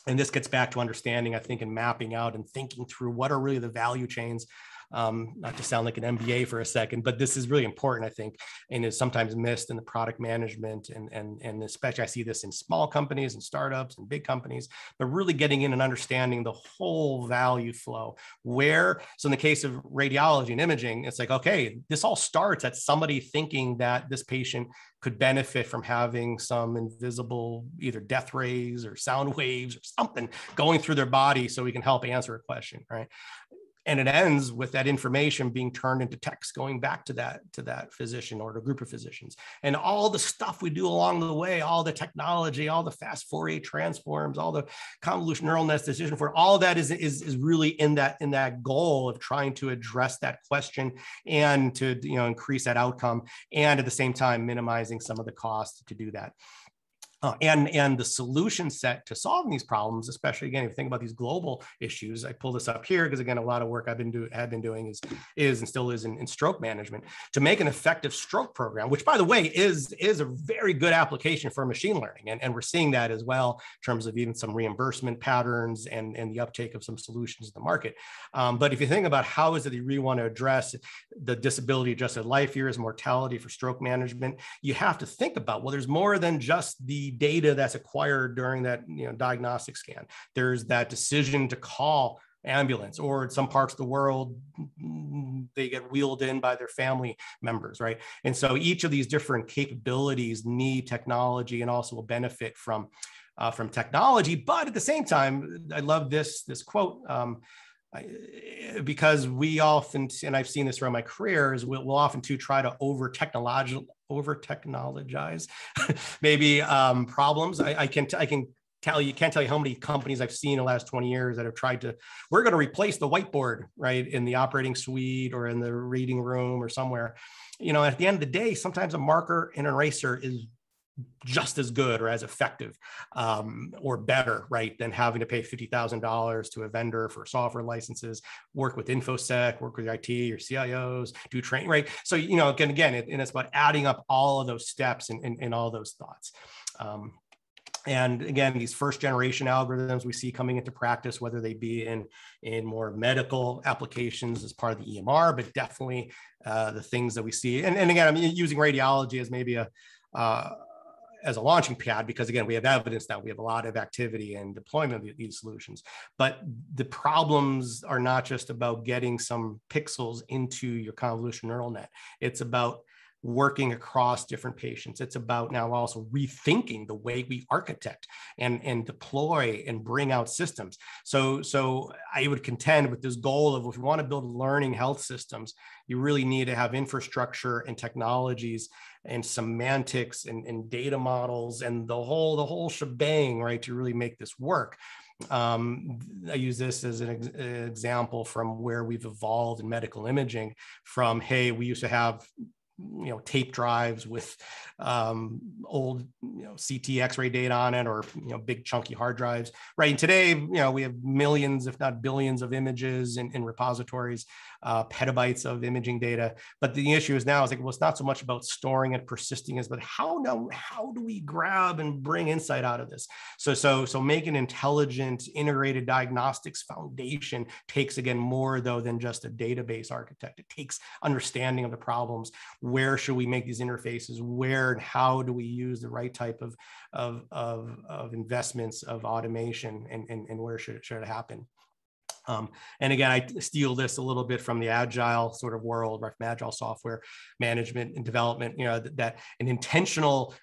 And this gets back to understanding, I think, and mapping out and thinking through what are really the value chains um, not to sound like an MBA for a second, but this is really important, I think, and is sometimes missed in the product management. And, and, and especially I see this in small companies and startups and big companies, but really getting in and understanding the whole value flow. Where, so in the case of radiology and imaging, it's like, okay, this all starts at somebody thinking that this patient could benefit from having some invisible either death rays or sound waves or something going through their body so we can help answer a question right and it ends with that information being turned into text going back to that to that physician or to a group of physicians. And all the stuff we do along the way all the technology all the fast fourier transforms all the convolution neural nets decision for all that is, is is really in that in that goal of trying to address that question and to you know increase that outcome and at the same time minimizing some of the costs to do that uh, and and the solution set to solving these problems, especially again, if you think about these global issues, I pull this up here because again, a lot of work I've been doing have been doing is is and still is in, in, stroke management to make an effective stroke program, which by the way is is a very good application for machine learning, and, and we're seeing that as well in terms of even some reimbursement patterns and and the uptake of some solutions in the market. Um, but if you think about how is it that you really want to address the disability adjusted life years, mortality for stroke management, you have to think about well, there's more than just the data that's acquired during that you know diagnostic scan. There's that decision to call ambulance or in some parts of the world they get wheeled in by their family members right and so each of these different capabilities need technology and also will benefit from uh, from technology but at the same time i love this this quote um, because we often, and I've seen this throughout my career, is we'll, we'll often too try to over technological, over technologize maybe um, problems. I, I can I can tell you can't tell you how many companies I've seen in the last 20 years that have tried to we're going to replace the whiteboard right in the operating suite or in the reading room or somewhere. You know, at the end of the day, sometimes a marker and an eraser is just as good or as effective um, or better, right, than having to pay $50,000 to a vendor for software licenses, work with InfoSec, work with your IT or CIOs, do training, right? So, you know, again, again, it, and it's about adding up all of those steps and, and, and all those thoughts. Um, and again, these first generation algorithms we see coming into practice, whether they be in, in more medical applications as part of the EMR, but definitely uh, the things that we see. And, and again, I'm using radiology as maybe a, uh, as a launching pad because again we have evidence that we have a lot of activity and deployment of these solutions but the problems are not just about getting some pixels into your convolution neural net it's about working across different patients. It's about now also rethinking the way we architect and, and deploy and bring out systems. So, so I would contend with this goal of if we want to build learning health systems, you really need to have infrastructure and technologies and semantics and, and data models and the whole the whole shebang, right, to really make this work. Um, I use this as an, ex- example from where we've evolved in medical imaging from, hey, we used to have you know tape drives with um, old you know CT X-ray data on it or you know big chunky hard drives. Right and today, you know, we have millions, if not billions, of images in, in repositories, uh, petabytes of imaging data. But the issue is now is like well, it's not so much about storing and persisting as but how now how do we grab and bring insight out of this? So so so make an intelligent integrated diagnostics foundation takes again more though than just a database architect. It takes understanding of the problems where should we make these interfaces where and how do we use the right type of of of, of investments of automation and, and, and where should it should it happen um, and again, I steal this a little bit from the agile sort of world, right? From agile software management and development. You know that, that an intentional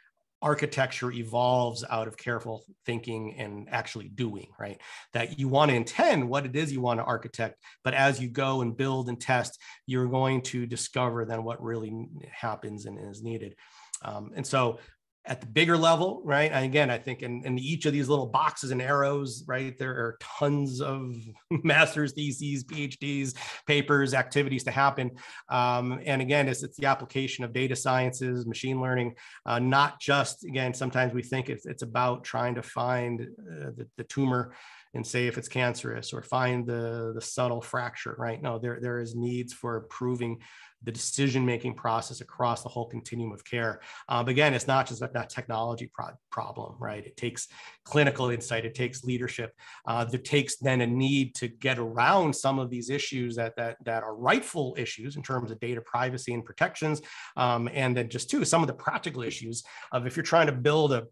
architecture evolves out of careful thinking and actually doing, right? That you want to intend what it is you want to architect, but as you go and build and test, you're going to discover then what really happens and is needed. Um, and so at the bigger level, right? And again, I think in, in each of these little boxes and arrows, right, there are tons of master's theses, PhDs, papers, activities to happen. Um, and again, it's, it's the application of data sciences, machine learning, uh, not just, again, sometimes we think it's, it's about trying to find uh, the, the tumor and say if it's cancerous or find the, the subtle fracture, right? No, there, there is needs for improving the decision-making process across the whole continuum of care. But again, it's not just a, technology pro problem, right? It takes clinical insight, it takes leadership. Uh, there takes then a need to get around some of these issues that, that, that are rightful issues in terms of data privacy and protections. Um, and then just too some of the practical issues of if you're trying to build a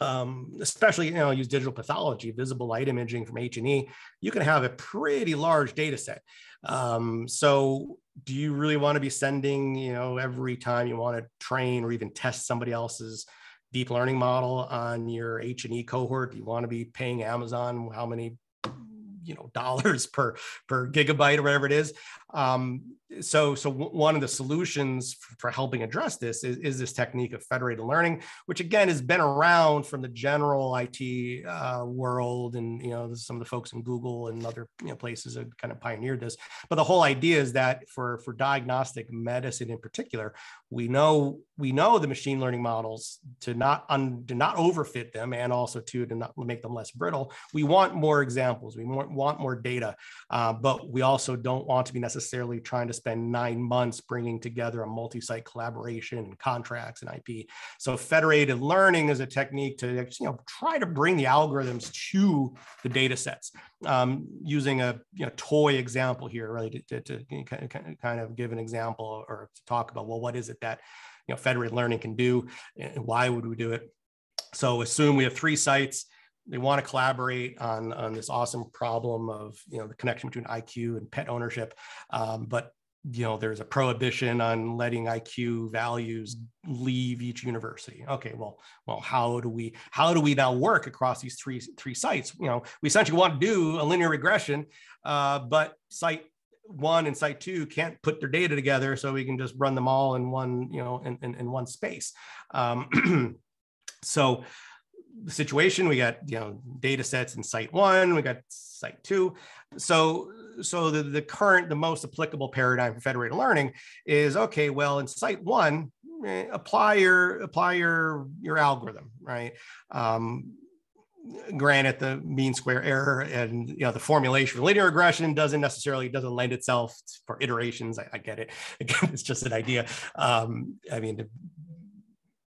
um, especially you know use digital pathology, visible light imaging from H and E, you can have a pretty large data set. Um, so do you really want to be sending you know every time you want to train or even test somebody else's deep learning model on your H and E cohort? Do you want to be paying Amazon how many you know dollars per per gigabyte or whatever it is um, so so one of the solutions for helping address this is, is this technique of federated learning which again has been around from the general it uh, world and you know some of the folks in google and other you know, places have kind of pioneered this. But the whole idea is that for for diagnostic medicine in particular we know we know the machine learning models to not un, to not overfit them and also to to not make them less brittle. We want more examples. We want, more data. Uh, but we also don't want to be necessarily trying to spend nine months bringing together a multi-site collaboration and contracts and IP. So federated learning is a technique to you know try to bring the algorithms to the data sets um, using a you know, toy example here, really to, to, to, kind of give an example or to talk about, well, what is it that you know, federated learning can do and why would we do it? So assume we have three sites they want to collaborate on on this awesome problem of you know the connection between IQ and pet ownership, um, but you know there's a prohibition on letting iq values leave each university. Okay well well how do we how do we now work across these three three sites? You know we essentially want to do a linear regression uh, but site one and site two can't put their data together so we can just run them all in one you know in, in, in one space. Um, so the situation we got you know data sets in site one we got site two. So so the, the current the most applicable paradigm for federated learning is okay well in site one eh, apply your apply your your algorithm right? Um, granted the mean square error and you know the formulation for linear regression doesn't necessarily doesn't lend itself for iterations. I, I get it. Again it's just an idea. Um, i mean to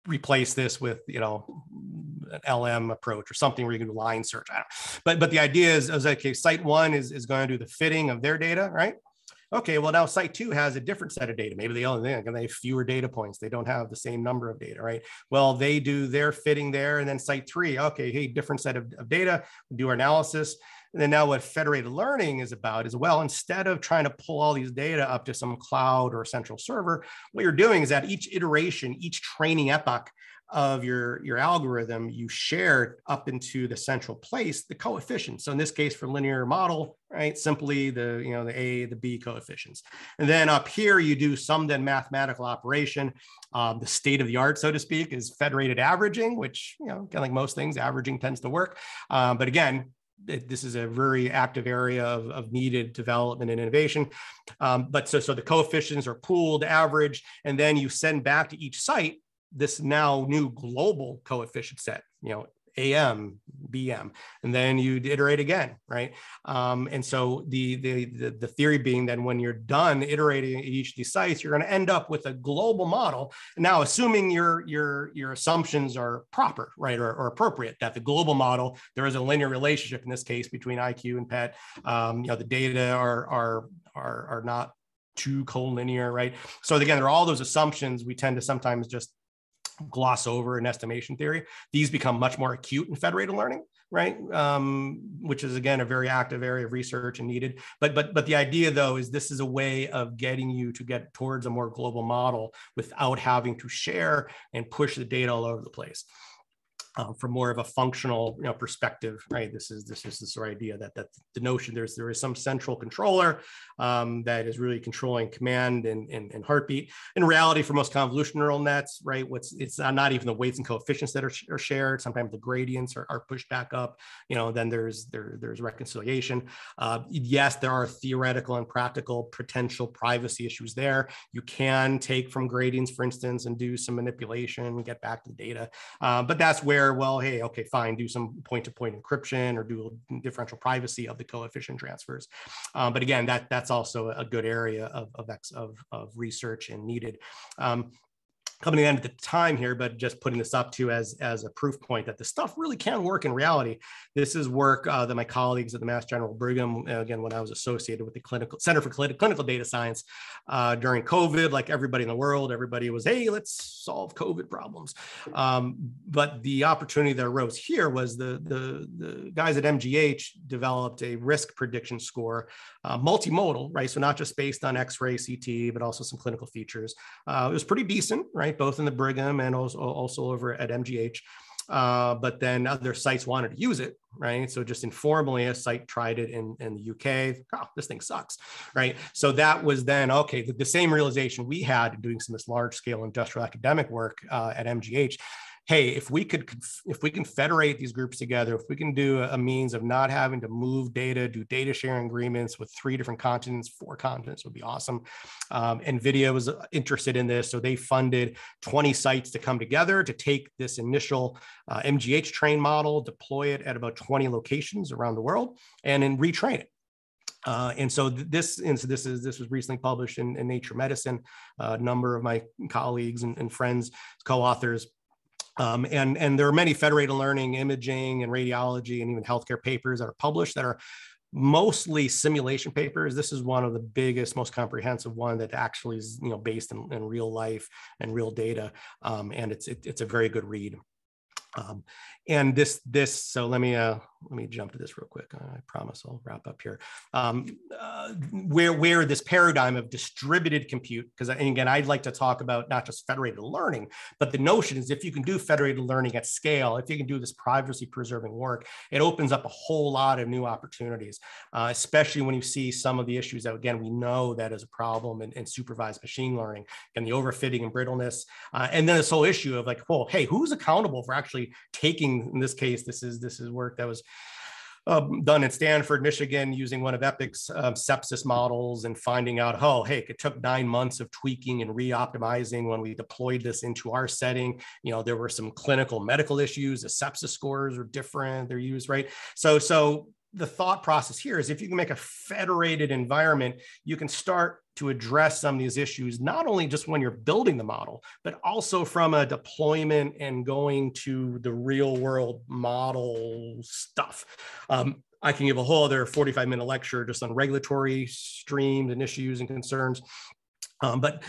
replace this with you know an LM approach or something where you can do line search. i don't But but the idea is, is okay, site one is, is going to do the fitting of their data, right? Okay, well now site two has a different set of data. Maybe they only they have fewer data points. They don't have the same number of data, right? Well, they do their fitting there, and then site three, okay, hey, different set of, of data, do our analysis. And then now what federated learning is about is well, instead of trying to pull all these data up to some cloud or central server, what you're doing is at each iteration, each training epoch, of your, your algorithm, you share up into the central place the coefficients. So in this case, for linear model, right, simply the, you know, the A, the B coefficients. And then up here, you do some then mathematical operation. Um, the state of the art, so to speak, is federated averaging, which, you know, kind of like most things, averaging tends to work. Um, but again, it, this is a very active area of, of needed development and innovation. Um, but so, so the coefficients are pooled, averaged, and then you send back to each site this now new global coefficient set, you know, AM, BM, and then you iterate again, right? Um, and so the, the, the the theory being that when you're done iterating each of these sites, you're going to end up with a global model. Now, assuming your your your assumptions are proper, right, or, or appropriate, that the global model there is a linear relationship in this case between IQ and PET. Um, you know, the data are are are are not too collinear, right? So again, there are all those assumptions we tend to sometimes just gloss over in estimation theory. These become much more acute in federated learning, right? Um, which is again a very active area of research and needed. But but but the idea though is this is a way of getting you to get towards a more global model without having to share and push the data all over the place um, from more of a functional you know, perspective, right? This is this is this idea that that the notion there's there is some central controller um, that is really controlling command and, and, and heartbeat. In reality, for most convolutional neural nets, right, what's it's not even the weights and coefficients that are, are shared. Sometimes the gradients are, are, pushed back up. You know, then there's there there's reconciliation. Uh, yes, there are theoretical and practical potential privacy issues there. You can take from gradients, for instance, and do some manipulation, get back to the data, uh, but that's where well, hey, okay, fine, do some point-to-point encryption or do differential privacy of the coefficient transfers. Um, but again, that that's also a good area of, of, of, of research and needed. Um, coming to the end of the time here, but just putting this up to as, as a proof point that the stuff really can work in reality. This is work uh, that my colleagues at the Mass General Brigham, uh, again, when I was associated with the clinical Center for Clinical Data Science uh, during COVID, like everybody in the world, everybody was, hey, let's solve COVID problems. Um, but the opportunity that arose here was the, the, the guys at MGH developed a risk prediction score, uh, multimodal, right? So not just based on X-ray, CT, but also some clinical features. Uh, it was pretty decent, right? Right? Both in the Brigham and also, also over at MGH. Uh, but then other sites wanted to use it, right? So just informally, a site tried it in, in the UK. Oh, this thing sucks, right? So that was then okay. The, the same realization we had doing some of this large scale industrial academic work uh, at MGH hey, if we could if we can federate these groups together, if we can do a means of not having to move data, do data sharing agreements with three different continents, four continents would be awesome. Um, NVIDIA was interested in this, so they funded 20 sites to come together to take this initial uh, MGH train model, deploy it at about 20 locations around the world, and then retrain it. Uh, and so this, and so this is this was recently published in, in Nature Medicine. A number of my colleagues and, and friends, co-authors, um, and, and there are many federated learning, imaging, and radiology, and even healthcare papers that are published that are mostly simulation papers. This is one of the biggest, most comprehensive one that actually is you know based in, in real life and real data, um, and it's it, it's a very good read. Um, and this this so let me uh let me jump to this real quick. I promise i'll wrap up here. Um, uh, where where this paradigm of distributed compute because again i'd like to talk about not just federated learning but the notion is if you can do federated learning at scale if you can do this privacy preserving work it opens up a whole lot of new opportunities uh, especially when you see some of the issues that again we know that is a problem in, in supervised machine learning and the overfitting and brittleness. Uh, and then this whole issue of like well hey who's accountable for actually taking in this case, this is this is work that was um, done at Stanford, Michigan, using one of Epic's um, sepsis models and finding out, oh, hey, it took nine months of tweaking and re-optimizing when we deployed this into our setting. You know, there were some clinical medical issues. The sepsis scores are different. They're used right. So, so the thought process here is if you can make a federated environment, you can start to address some of these issues, not only just when you're building the model, but also from a deployment and going to the real world model stuff. Um, I can give a whole other 45 minute lecture just on regulatory streams and issues and concerns. Um, but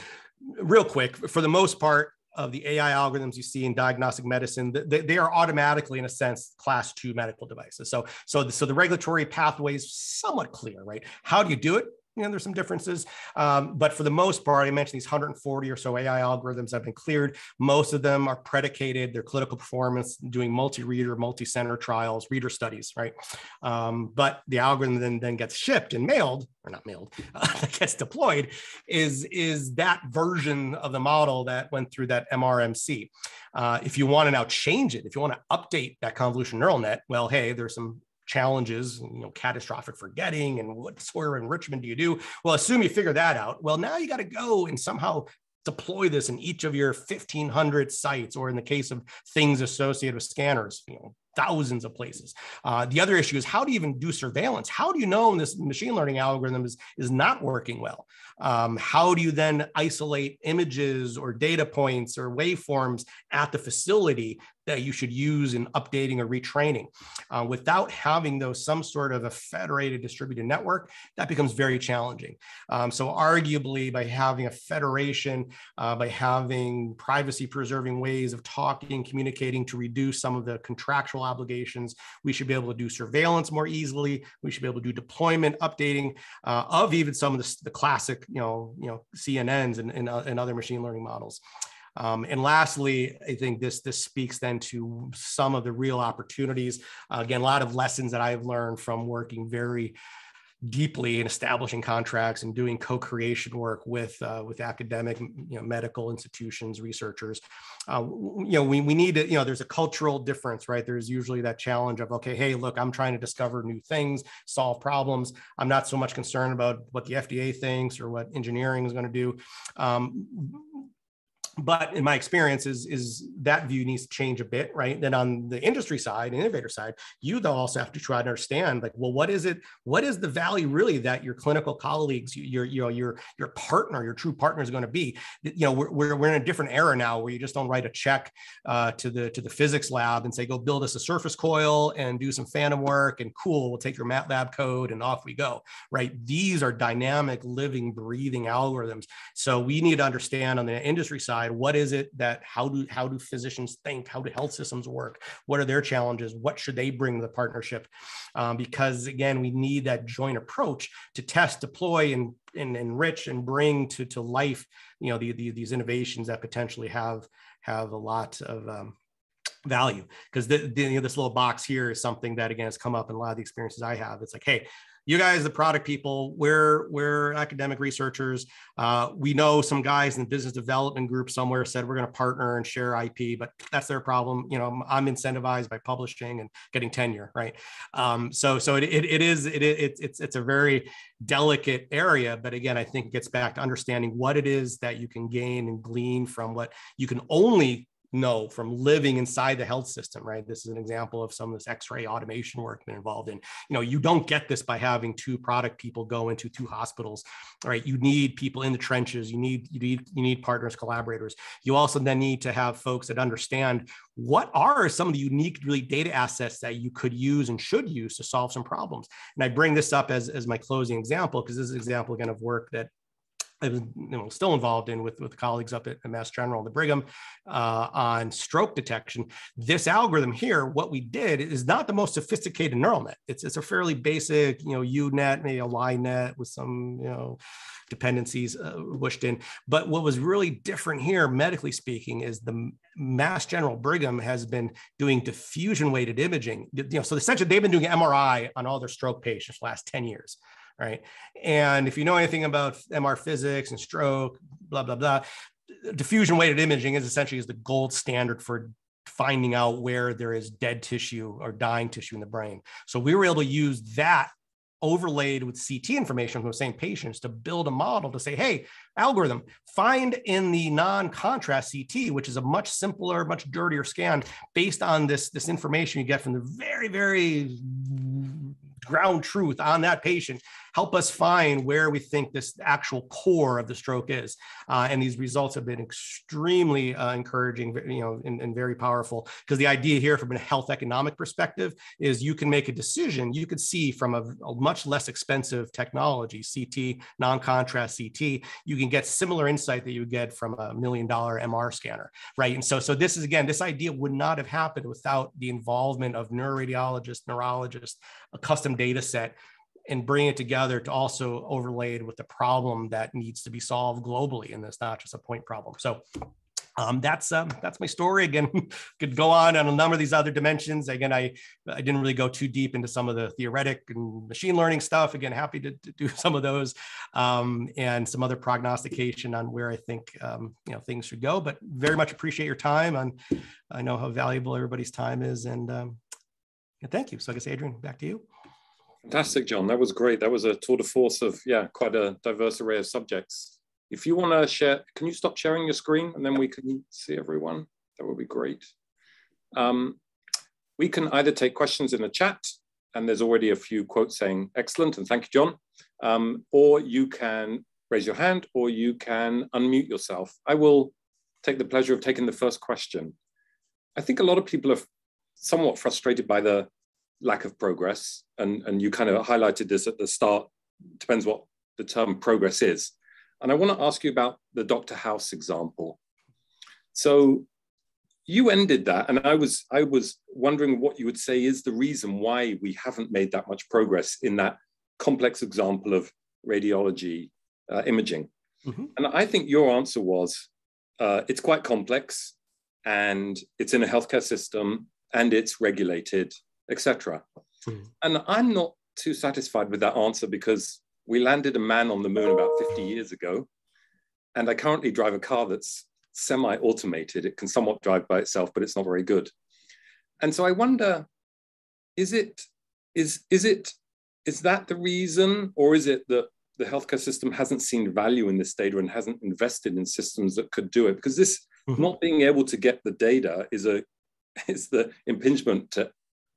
real quick, for the most part, of the AI algorithms you see in diagnostic medicine, they, they, are automatically, in a sense, class two medical devices. So, so, the, so the regulatory pathway is somewhat clear, right? How do you do it? You know, there's some differences. Um, but for the most part, I mentioned these 140 or so AI algorithms have been cleared. Most of them are predicated, their clinical performance, doing multi-reader, multi-center trials, reader studies, right? Um, but the algorithm then, then gets shipped and mailed, or not mailed, uh, gets deployed, is, is that version of the model that went through that MRMC. Uh, if you want to now change it, if you want to update that convolutional neural net, well, hey, there's some challenges, you know, catastrophic forgetting and what of enrichment do you do? Well, assume you figure that out. Well, now you got to go and somehow deploy this in each of your 1500 sites, or in the case of things associated with scanners, you know, thousands of places. Uh, the other issue is how do you even do surveillance? How do you know this machine learning algorithm is, is not working well? Um, how do you then isolate images or data points or waveforms at the facility that you should use in updating or retraining. Uh, without having those some sort of a federated distributed network, that becomes very challenging. Um, so arguably by having a federation, uh, by having privacy preserving ways of talking, communicating to reduce some of the contractual obligations, we should be able to do surveillance more easily. We should be able to do deployment, updating uh, of even some of the, the classic, you know, you know, CNNs and, and, uh, and other machine learning models. Um, and lastly, I think this this speaks then to some of the real opportunities. Uh, again, a lot of lessons that I've learned from working very deeply in establishing contracts and doing co-creation work with uh, with academic you know medical institutions researchers. Uh, you know we, we need to you know there's a cultural difference right? There's usually that challenge of okay hey look i'm trying to discover new things solve problems. I'm not so much concerned about what the fda thinks or what engineering is going to do. Um, but in my experience is is that view needs to change a bit right? Then on the industry side innovator side you also have to try to understand like well what is it what is the value really that your clinical colleagues your you know your your partner your true partner is going to be you know we're, we're, we're in a different era now where you just don't write a check uh, to the to the physics lab and say go build us a surface coil and do some phantom work and cool we'll take your MATLAB code and off we go right? These are dynamic living breathing algorithms. So we need to understand on the industry side side what is it that how do how do physicians think? How do health systems work? What are their challenges? What should they bring to the partnership? Um, because again we need that joint approach to test deploy and, and enrich and bring to to life you know the, the, these innovations that potentially have have a lot of um, value. Because you know, this little box here is something that again has come up in a lot of the experiences i have. It's like hey you guys, the product people, we're we're academic researchers. Uh, we know some guys in the business development group somewhere said we're going to partner and share IP, but that's their problem. You know, I'm incentivized by publishing and getting tenure, right? Um, so so it, it, it is it, it it's it's a very delicate area, but again, I think it gets back to understanding what it is that you can gain and glean from what you can only know from living inside the health system, right? This is an example of some of this X-ray automation work been involved in. You know, you don't get this by having two product people go into two hospitals, right? You need people in the trenches. You need you need you need partners, collaborators. You also then need to have folks that understand what are some of the unique really data assets that you could use and should use to solve some problems. And I bring this up as as my closing example because this is an example again of work that I was you know, still involved in with, with colleagues up at Mass General and the Brigham uh, on stroke detection. This algorithm here, what we did is not the most sophisticated neural net. It's, it's a fairly basic, you know, U-net, maybe a Y-net with some, you know, dependencies uh, pushed in. But what was really different here, medically speaking, is the Mass General Brigham has been doing diffusion weighted imaging. You know, so essentially they've been doing MRI on all their stroke patients for the last 10 years right? And if you know anything about MR physics and stroke, blah, blah, blah, diffusion weighted imaging is essentially is the gold standard for finding out where there is dead tissue or dying tissue in the brain. So we were able to use that overlaid with CT information from the same patients to build a model to say, hey, algorithm, find in the non-contrast CT, which is a much simpler, much dirtier scan based on this, this information you get from the very, very ground truth on that patient help us find where we think this actual core of the stroke is. Uh, and these results have been extremely uh, encouraging, you know, and, and very powerful. Because the idea here, from a health economic perspective, is you can make a decision. You could see from a, a much less expensive technology, CT, non-contrast CT, you can get similar insight that you get from a million dollar MR scanner, right? And so, so this is again, this idea would not have happened without the involvement of neuroradiologists, neurologists, a custom data set and bring it together to also overlaid with the problem that needs to be solved globally and it's not just a point problem so um, that's um, that's my story. Again, could go on on a number of these other dimensions. Again, I I didn't really go too deep into some of the theoretic and machine learning stuff. Again, happy to, to do some of those um, and some other prognostication on where I think um, you know things should go. But very much appreciate your time. And I know how valuable everybody's time is. And um, thank you. So I guess Adrian, back to you. Fantastic, John. That was great. That was a tour de force of, yeah, quite a diverse array of subjects. If you want to share, can you stop sharing your screen and then we can see everyone? That would be great. Um, we can either take questions in the chat, and there's already a few quotes saying excellent and thank you, John, um, or you can raise your hand or you can unmute yourself. I will take the pleasure of taking the first question. I think a lot of people are somewhat frustrated by the lack of progress. And, and you kind of highlighted this at the start, depends what the term progress is. And I want to ask you about the Dr. House example. So you ended that, and I was I was wondering what you would say is the reason why we haven't made that much progress in that complex example of radiology uh, imaging. Mm-hmm. And I think your answer was uh, it's quite complex, and it's in a healthcare system, and it's regulated, etc. Mm-hmm. And I'm not too satisfied with that answer because we landed a man on the moon about 50 years ago, and I currently drive a car that's semi-automated. It can somewhat drive by itself, but it's not very good. And so I wonder, is it is is it is that the reason, or is it that the healthcare system hasn't seen value in this data and hasn't invested in systems that could do it? Because this mm-hmm. not being able to get the data is a is the impingement to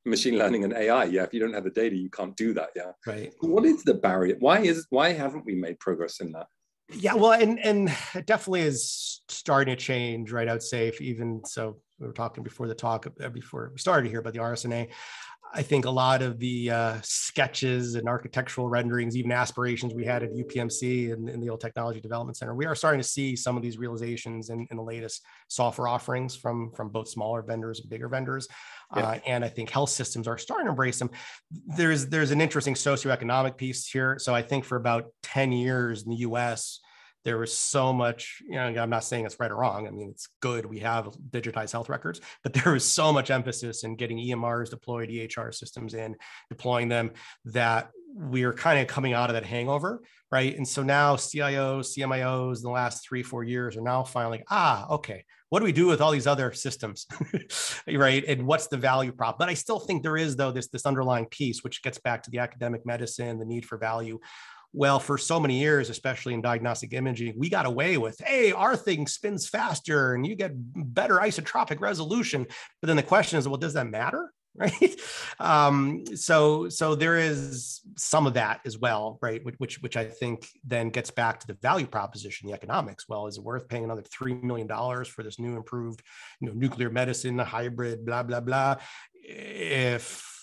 machine learning and AI. Yeah, if you don't have the data, you can't do that. Yeah. Right. What is the barrier? Why is why haven't we made progress in that? Yeah, well, and and it definitely is starting to change, right? I would say if even so, we were talking before the talk uh, before we started here about the RSNA. I think a lot of the uh, sketches and architectural renderings, even aspirations we had at UPMC and in the old technology development center, we are starting to see some of these realizations in, in the latest software offerings from, from both smaller vendors and bigger vendors. Yeah. Uh, and I think health systems are starting to embrace them. There's, there's an interesting socioeconomic piece here. So I think for about 10 years in the US, there was so much you know i'm not saying it's right or wrong i mean it's good we have digitized health records but there was so much emphasis in getting emrs deployed ehr systems in deploying them that we are kind of coming out of that hangover right? And so now cios cmios in the last three four years are now finally ah okay what do we do with all these other systems? Right? And what's the value prop? But i still think there is though this this underlying piece which gets back to the academic medicine the need for value well, for so many years, especially in diagnostic imaging, we got away with, hey, our thing spins faster and you get better isotropic resolution. But then the question is, well, does that matter? Right. Um, so so there is some of that as well, right? Which which I think then gets back to the value proposition, the economics. Well, is it worth paying another three million dollars for this new improved, you know, nuclear medicine, hybrid, blah, blah, blah? If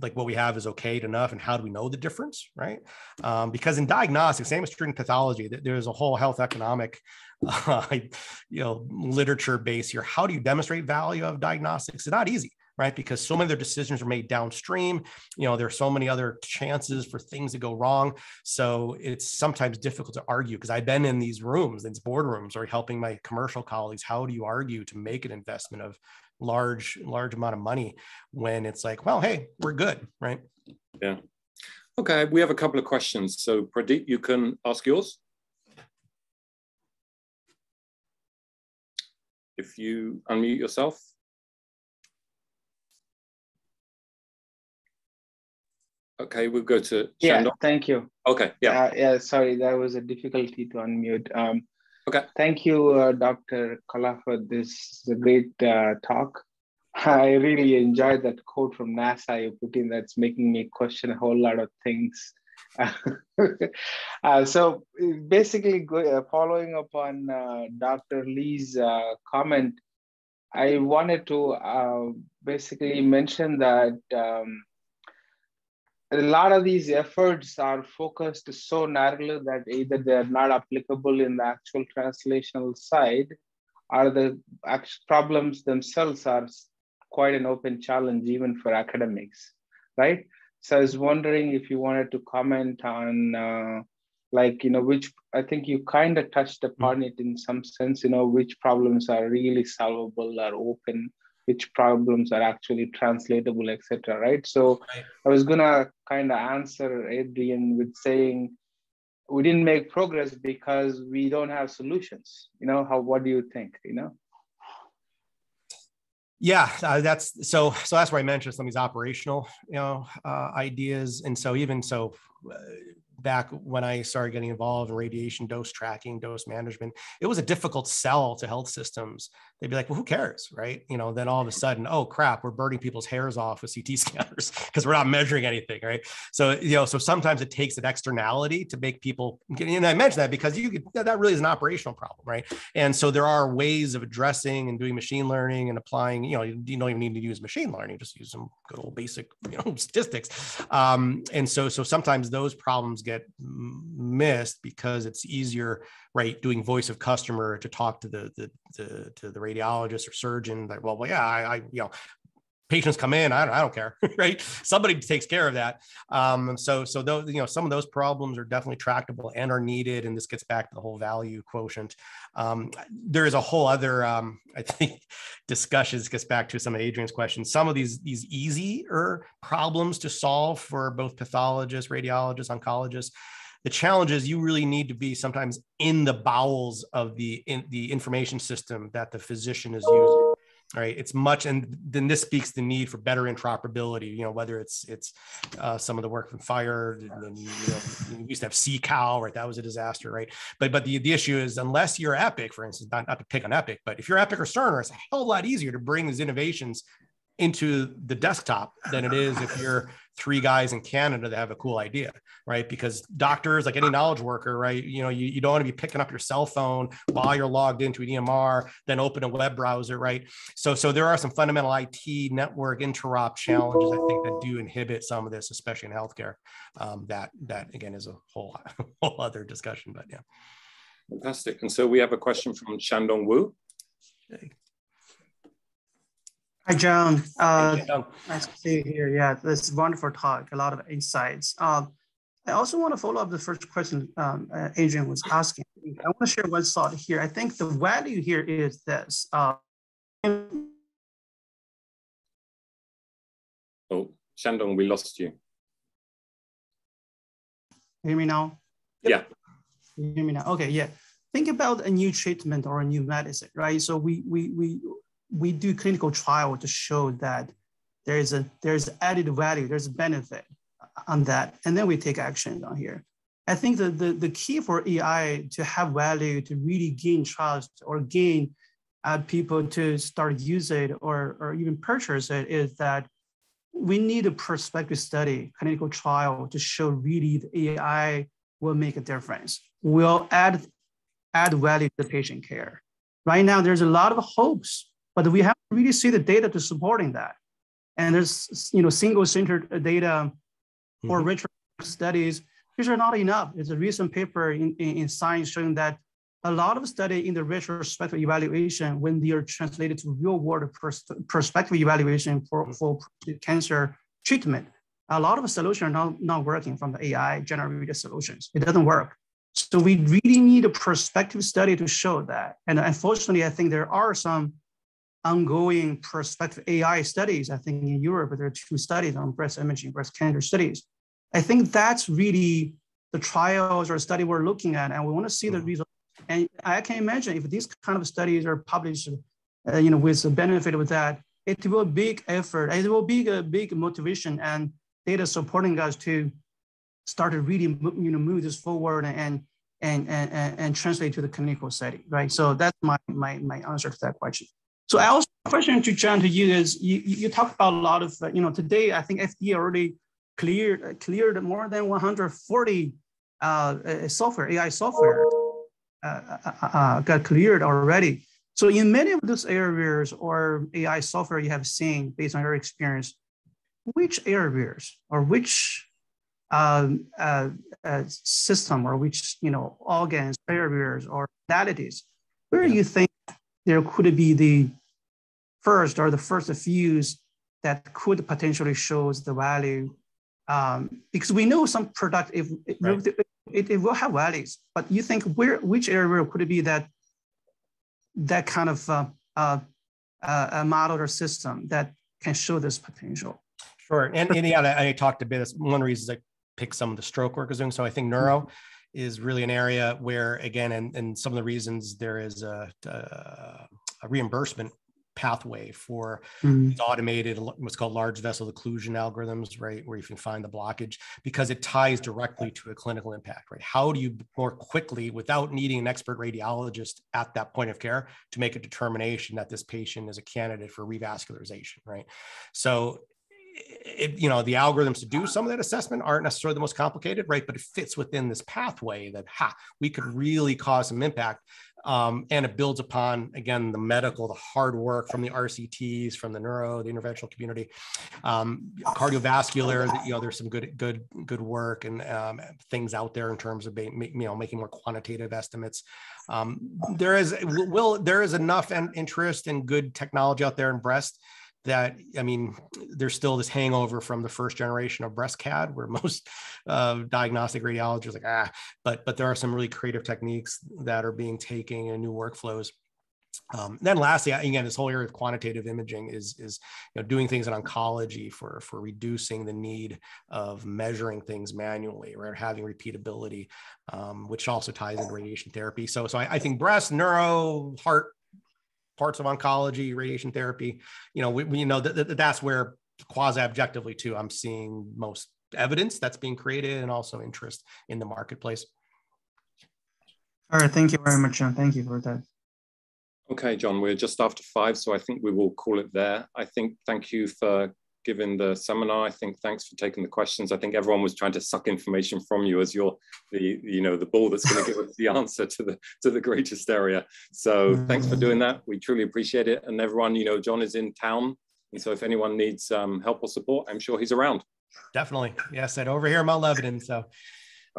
like what we have is okay enough and how do we know the difference right? Um, because in diagnostics same as in pathology there's a whole health economic uh, you know literature base here. How do you demonstrate value of diagnostics? It's not easy right? Because so many of their decisions are made downstream. You know there's so many other chances for things to go wrong. So it's sometimes difficult to argue because i've been in these rooms these boardrooms or helping my commercial colleagues how do you argue to make an investment of large large amount of money when it's like well hey we're good right? Yeah. Okay we have a couple of questions. So pradeep you can ask yours. If you unmute yourself. Okay we'll go to yeah thank you. Okay yeah. Uh, yeah sorry that was a difficulty to unmute. Um Okay. Thank you, uh, Dr. Kala, for this great uh, talk. I really enjoyed that quote from NASA you put in that's making me question a whole lot of things. uh, so basically, go, uh, following up on uh, Dr. Lee's uh, comment, I wanted to basically mention that um, a lot of these efforts are focused so narrowly that either they're not applicable in the actual translational side or the problems themselves are quite an open challenge even for academics right so i was wondering if you wanted to comment on uh, like you know which i think you kind of touched upon mm-hmm. it in some sense you know which problems are really solvable or open which problems are actually translatable, etc. Right. So right. I was gonna kind of answer Adrian with saying we didn't make progress because we don't have solutions. You know, how what do you think? You know? Yeah, uh, that's so. So that's where I mentioned some of these operational, you know, uh, ideas, and so even so, back when I started getting involved in radiation dose tracking, dose management, it was a difficult sell to health systems. They'd be like, well, who cares? Right. You know, then all of a sudden, oh crap, we're burning people's hairs off with CT scanners because we're not measuring anything. Right. So, you know, so sometimes it takes an externality to make people, and I mention that because you could, that really is an operational problem. Right. And so there are ways of addressing and doing machine learning and applying, you know, you don't even need to use machine learning, just use some good old basic, you know, statistics. Um, and so, so sometimes those problems get missed because it's easier, right, doing voice of customer to talk to the the, the to the radiologist or surgeon. Like, well, well, yeah, I, I you know, patients come in i don't, I don't care right? Somebody takes care of that. Um, so so those you know some of those problems are definitely tractable and are needed and this gets back to the whole value quotient. Um, there is a whole other um, i think discussions gets back to some of adrian's questions. Some of these these easier problems to solve for both pathologists radiologists oncologists the challenge is you really need to be sometimes in the bowels of the in the information system that the physician is using right? It's much and then this speaks the need for better interoperability you know whether it's it's uh, some of the work from FHIR and you know we used to have CCOW right? That was a disaster right? But but the, the issue is unless you're epic for instance not, not to pick on epic but if you're epic or cerner it's a hell of a lot easier to bring these innovations into the desktop than it is if you're three guys in Canada that have a cool idea, right? Because doctors, like any knowledge worker, right? You know, you, you don't want to be picking up your cell phone while you're logged into an EMR, then open a web browser, right? So, so there are some fundamental IT network interop challenges, I think, that do inhibit some of this, especially in healthcare. Um, that that again is a whole whole other discussion, but yeah. Fantastic. And so we have a question from Shandong Wu. Hi, John. Uh, nice to see you here. Yeah, this is wonderful talk, a lot of insights. Um, I also want to follow up the first question um, uh, Adrian was asking. I want to share one thought here. I think the value here is this. Uh, oh, Shandong, we lost you. Hear me now? Yeah. You hear me now? Okay, yeah. Think about a new treatment or a new medicine, right? So we we we we do clinical trial to show that there is a there's added value, there's a benefit on that, and then we take action on here. I think that the, the key for AI to have value, to really gain trust or gain uh, people to start use it or, or even purchase it is that we need a prospective study, clinical trial to show really the AI will make a difference, will add, add value to patient care. Right now, there's a lot of hopes but we have to really see the data to supporting that. And there's you know single-centered data mm-hmm. rich studies. These are not enough. There's a recent paper in, in, in Science showing that a lot of study in the retrospective evaluation, when they are translated to real-world pers- prospective evaluation for, mm-hmm. for cancer treatment, a lot of solutions are not, not working from the AI generated solutions. It doesn't work. So we really need a prospective study to show that. And unfortunately, I think there are some ongoing prospective AI studies. I think in Europe, there are two studies on breast imaging, breast cancer studies. I think that's really the trials or study we're looking at, and we want to see the mm-hmm. results. And I can imagine if these kind of studies are published, uh, you know, with the benefit of that, it will be a big effort. It will be a big motivation and data supporting us to start to really, you know, move this forward and and and and translate to the clinical setting, right? So that's my my my answer to that question. So I also question to John to you is you you talked about a lot of you know today I think FDA already cleared cleared more than 140 uh, uh, software AI software uh, uh, uh, uh, got cleared already. So in many of those areas or AI software you have seen based on your experience, which areas or which um, system or which you know organs, areas or modalities, where yeah. you think there could be the first or the first fuse that could potentially shows the value um, because we know some product if it, right. it, it, will have values but you think where which area could it be that that kind of uh, uh, uh, a model or system that can show this potential sure and, and yeah I, I talked a bit one reason I picked some of the stroke work is doing so I think neuro mm-hmm. is really an area where again and, and some of the reasons there is a, a, a reimbursement pathway for mm. automated what's called large vessel occlusion algorithms right where you can find the blockage because it ties directly to a clinical impact right how do you more quickly without needing an expert radiologist at that point of care to make a determination that this patient is a candidate for revascularization right so it, you know the algorithms to do some of that assessment aren't necessarily the most complicated right but it fits within this pathway that ha we could really cause some impact um, and it builds upon again the medical the hard work from the rcts from the neuro the interventional community. Um, cardiovascular you know there's some good good good work and um, things out there in terms of you know making more quantitative estimates. Um, there is will there is enough interest and good technology out there in breast that I mean, there's still this hangover from the first generation of breast CAD, where most uh, diagnostic radiologists like ah, but but there are some really creative techniques that are being taken and new workflows. Um, then lastly, again, this whole area of quantitative imaging is is you know doing things in oncology for for reducing the need of measuring things manually, right? Having repeatability, um, which also ties into radiation therapy. So so I, I think breast, neuro, heart, parts of oncology, radiation therapy. You know, we, we you know that, that that's where quasi objectively too, I'm seeing most evidence that's being created and also interest in the marketplace. All right, thank you very much, John. Thank you for that. Okay, John, we're just after five, so I think we will call it there. I think thank you for giving the seminar. I think thanks for taking the questions. I think everyone was trying to suck information from you as you're the you know the ball that's going to give us the answer to the to the greatest area. So thanks for doing that. We truly appreciate it. And everyone, you know, John is in town, and so if anyone needs um, help or support, I'm sure he's around. Definitely, yes, and over here, Mount Lebanon. So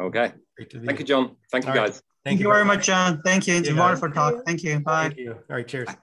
okay, thank you, John. Thank you, guys. Thank, Thank you very much, John. Thank you. It's a wonderful talk. Thank you. Bye. Thank you. All right. Cheers. Bye.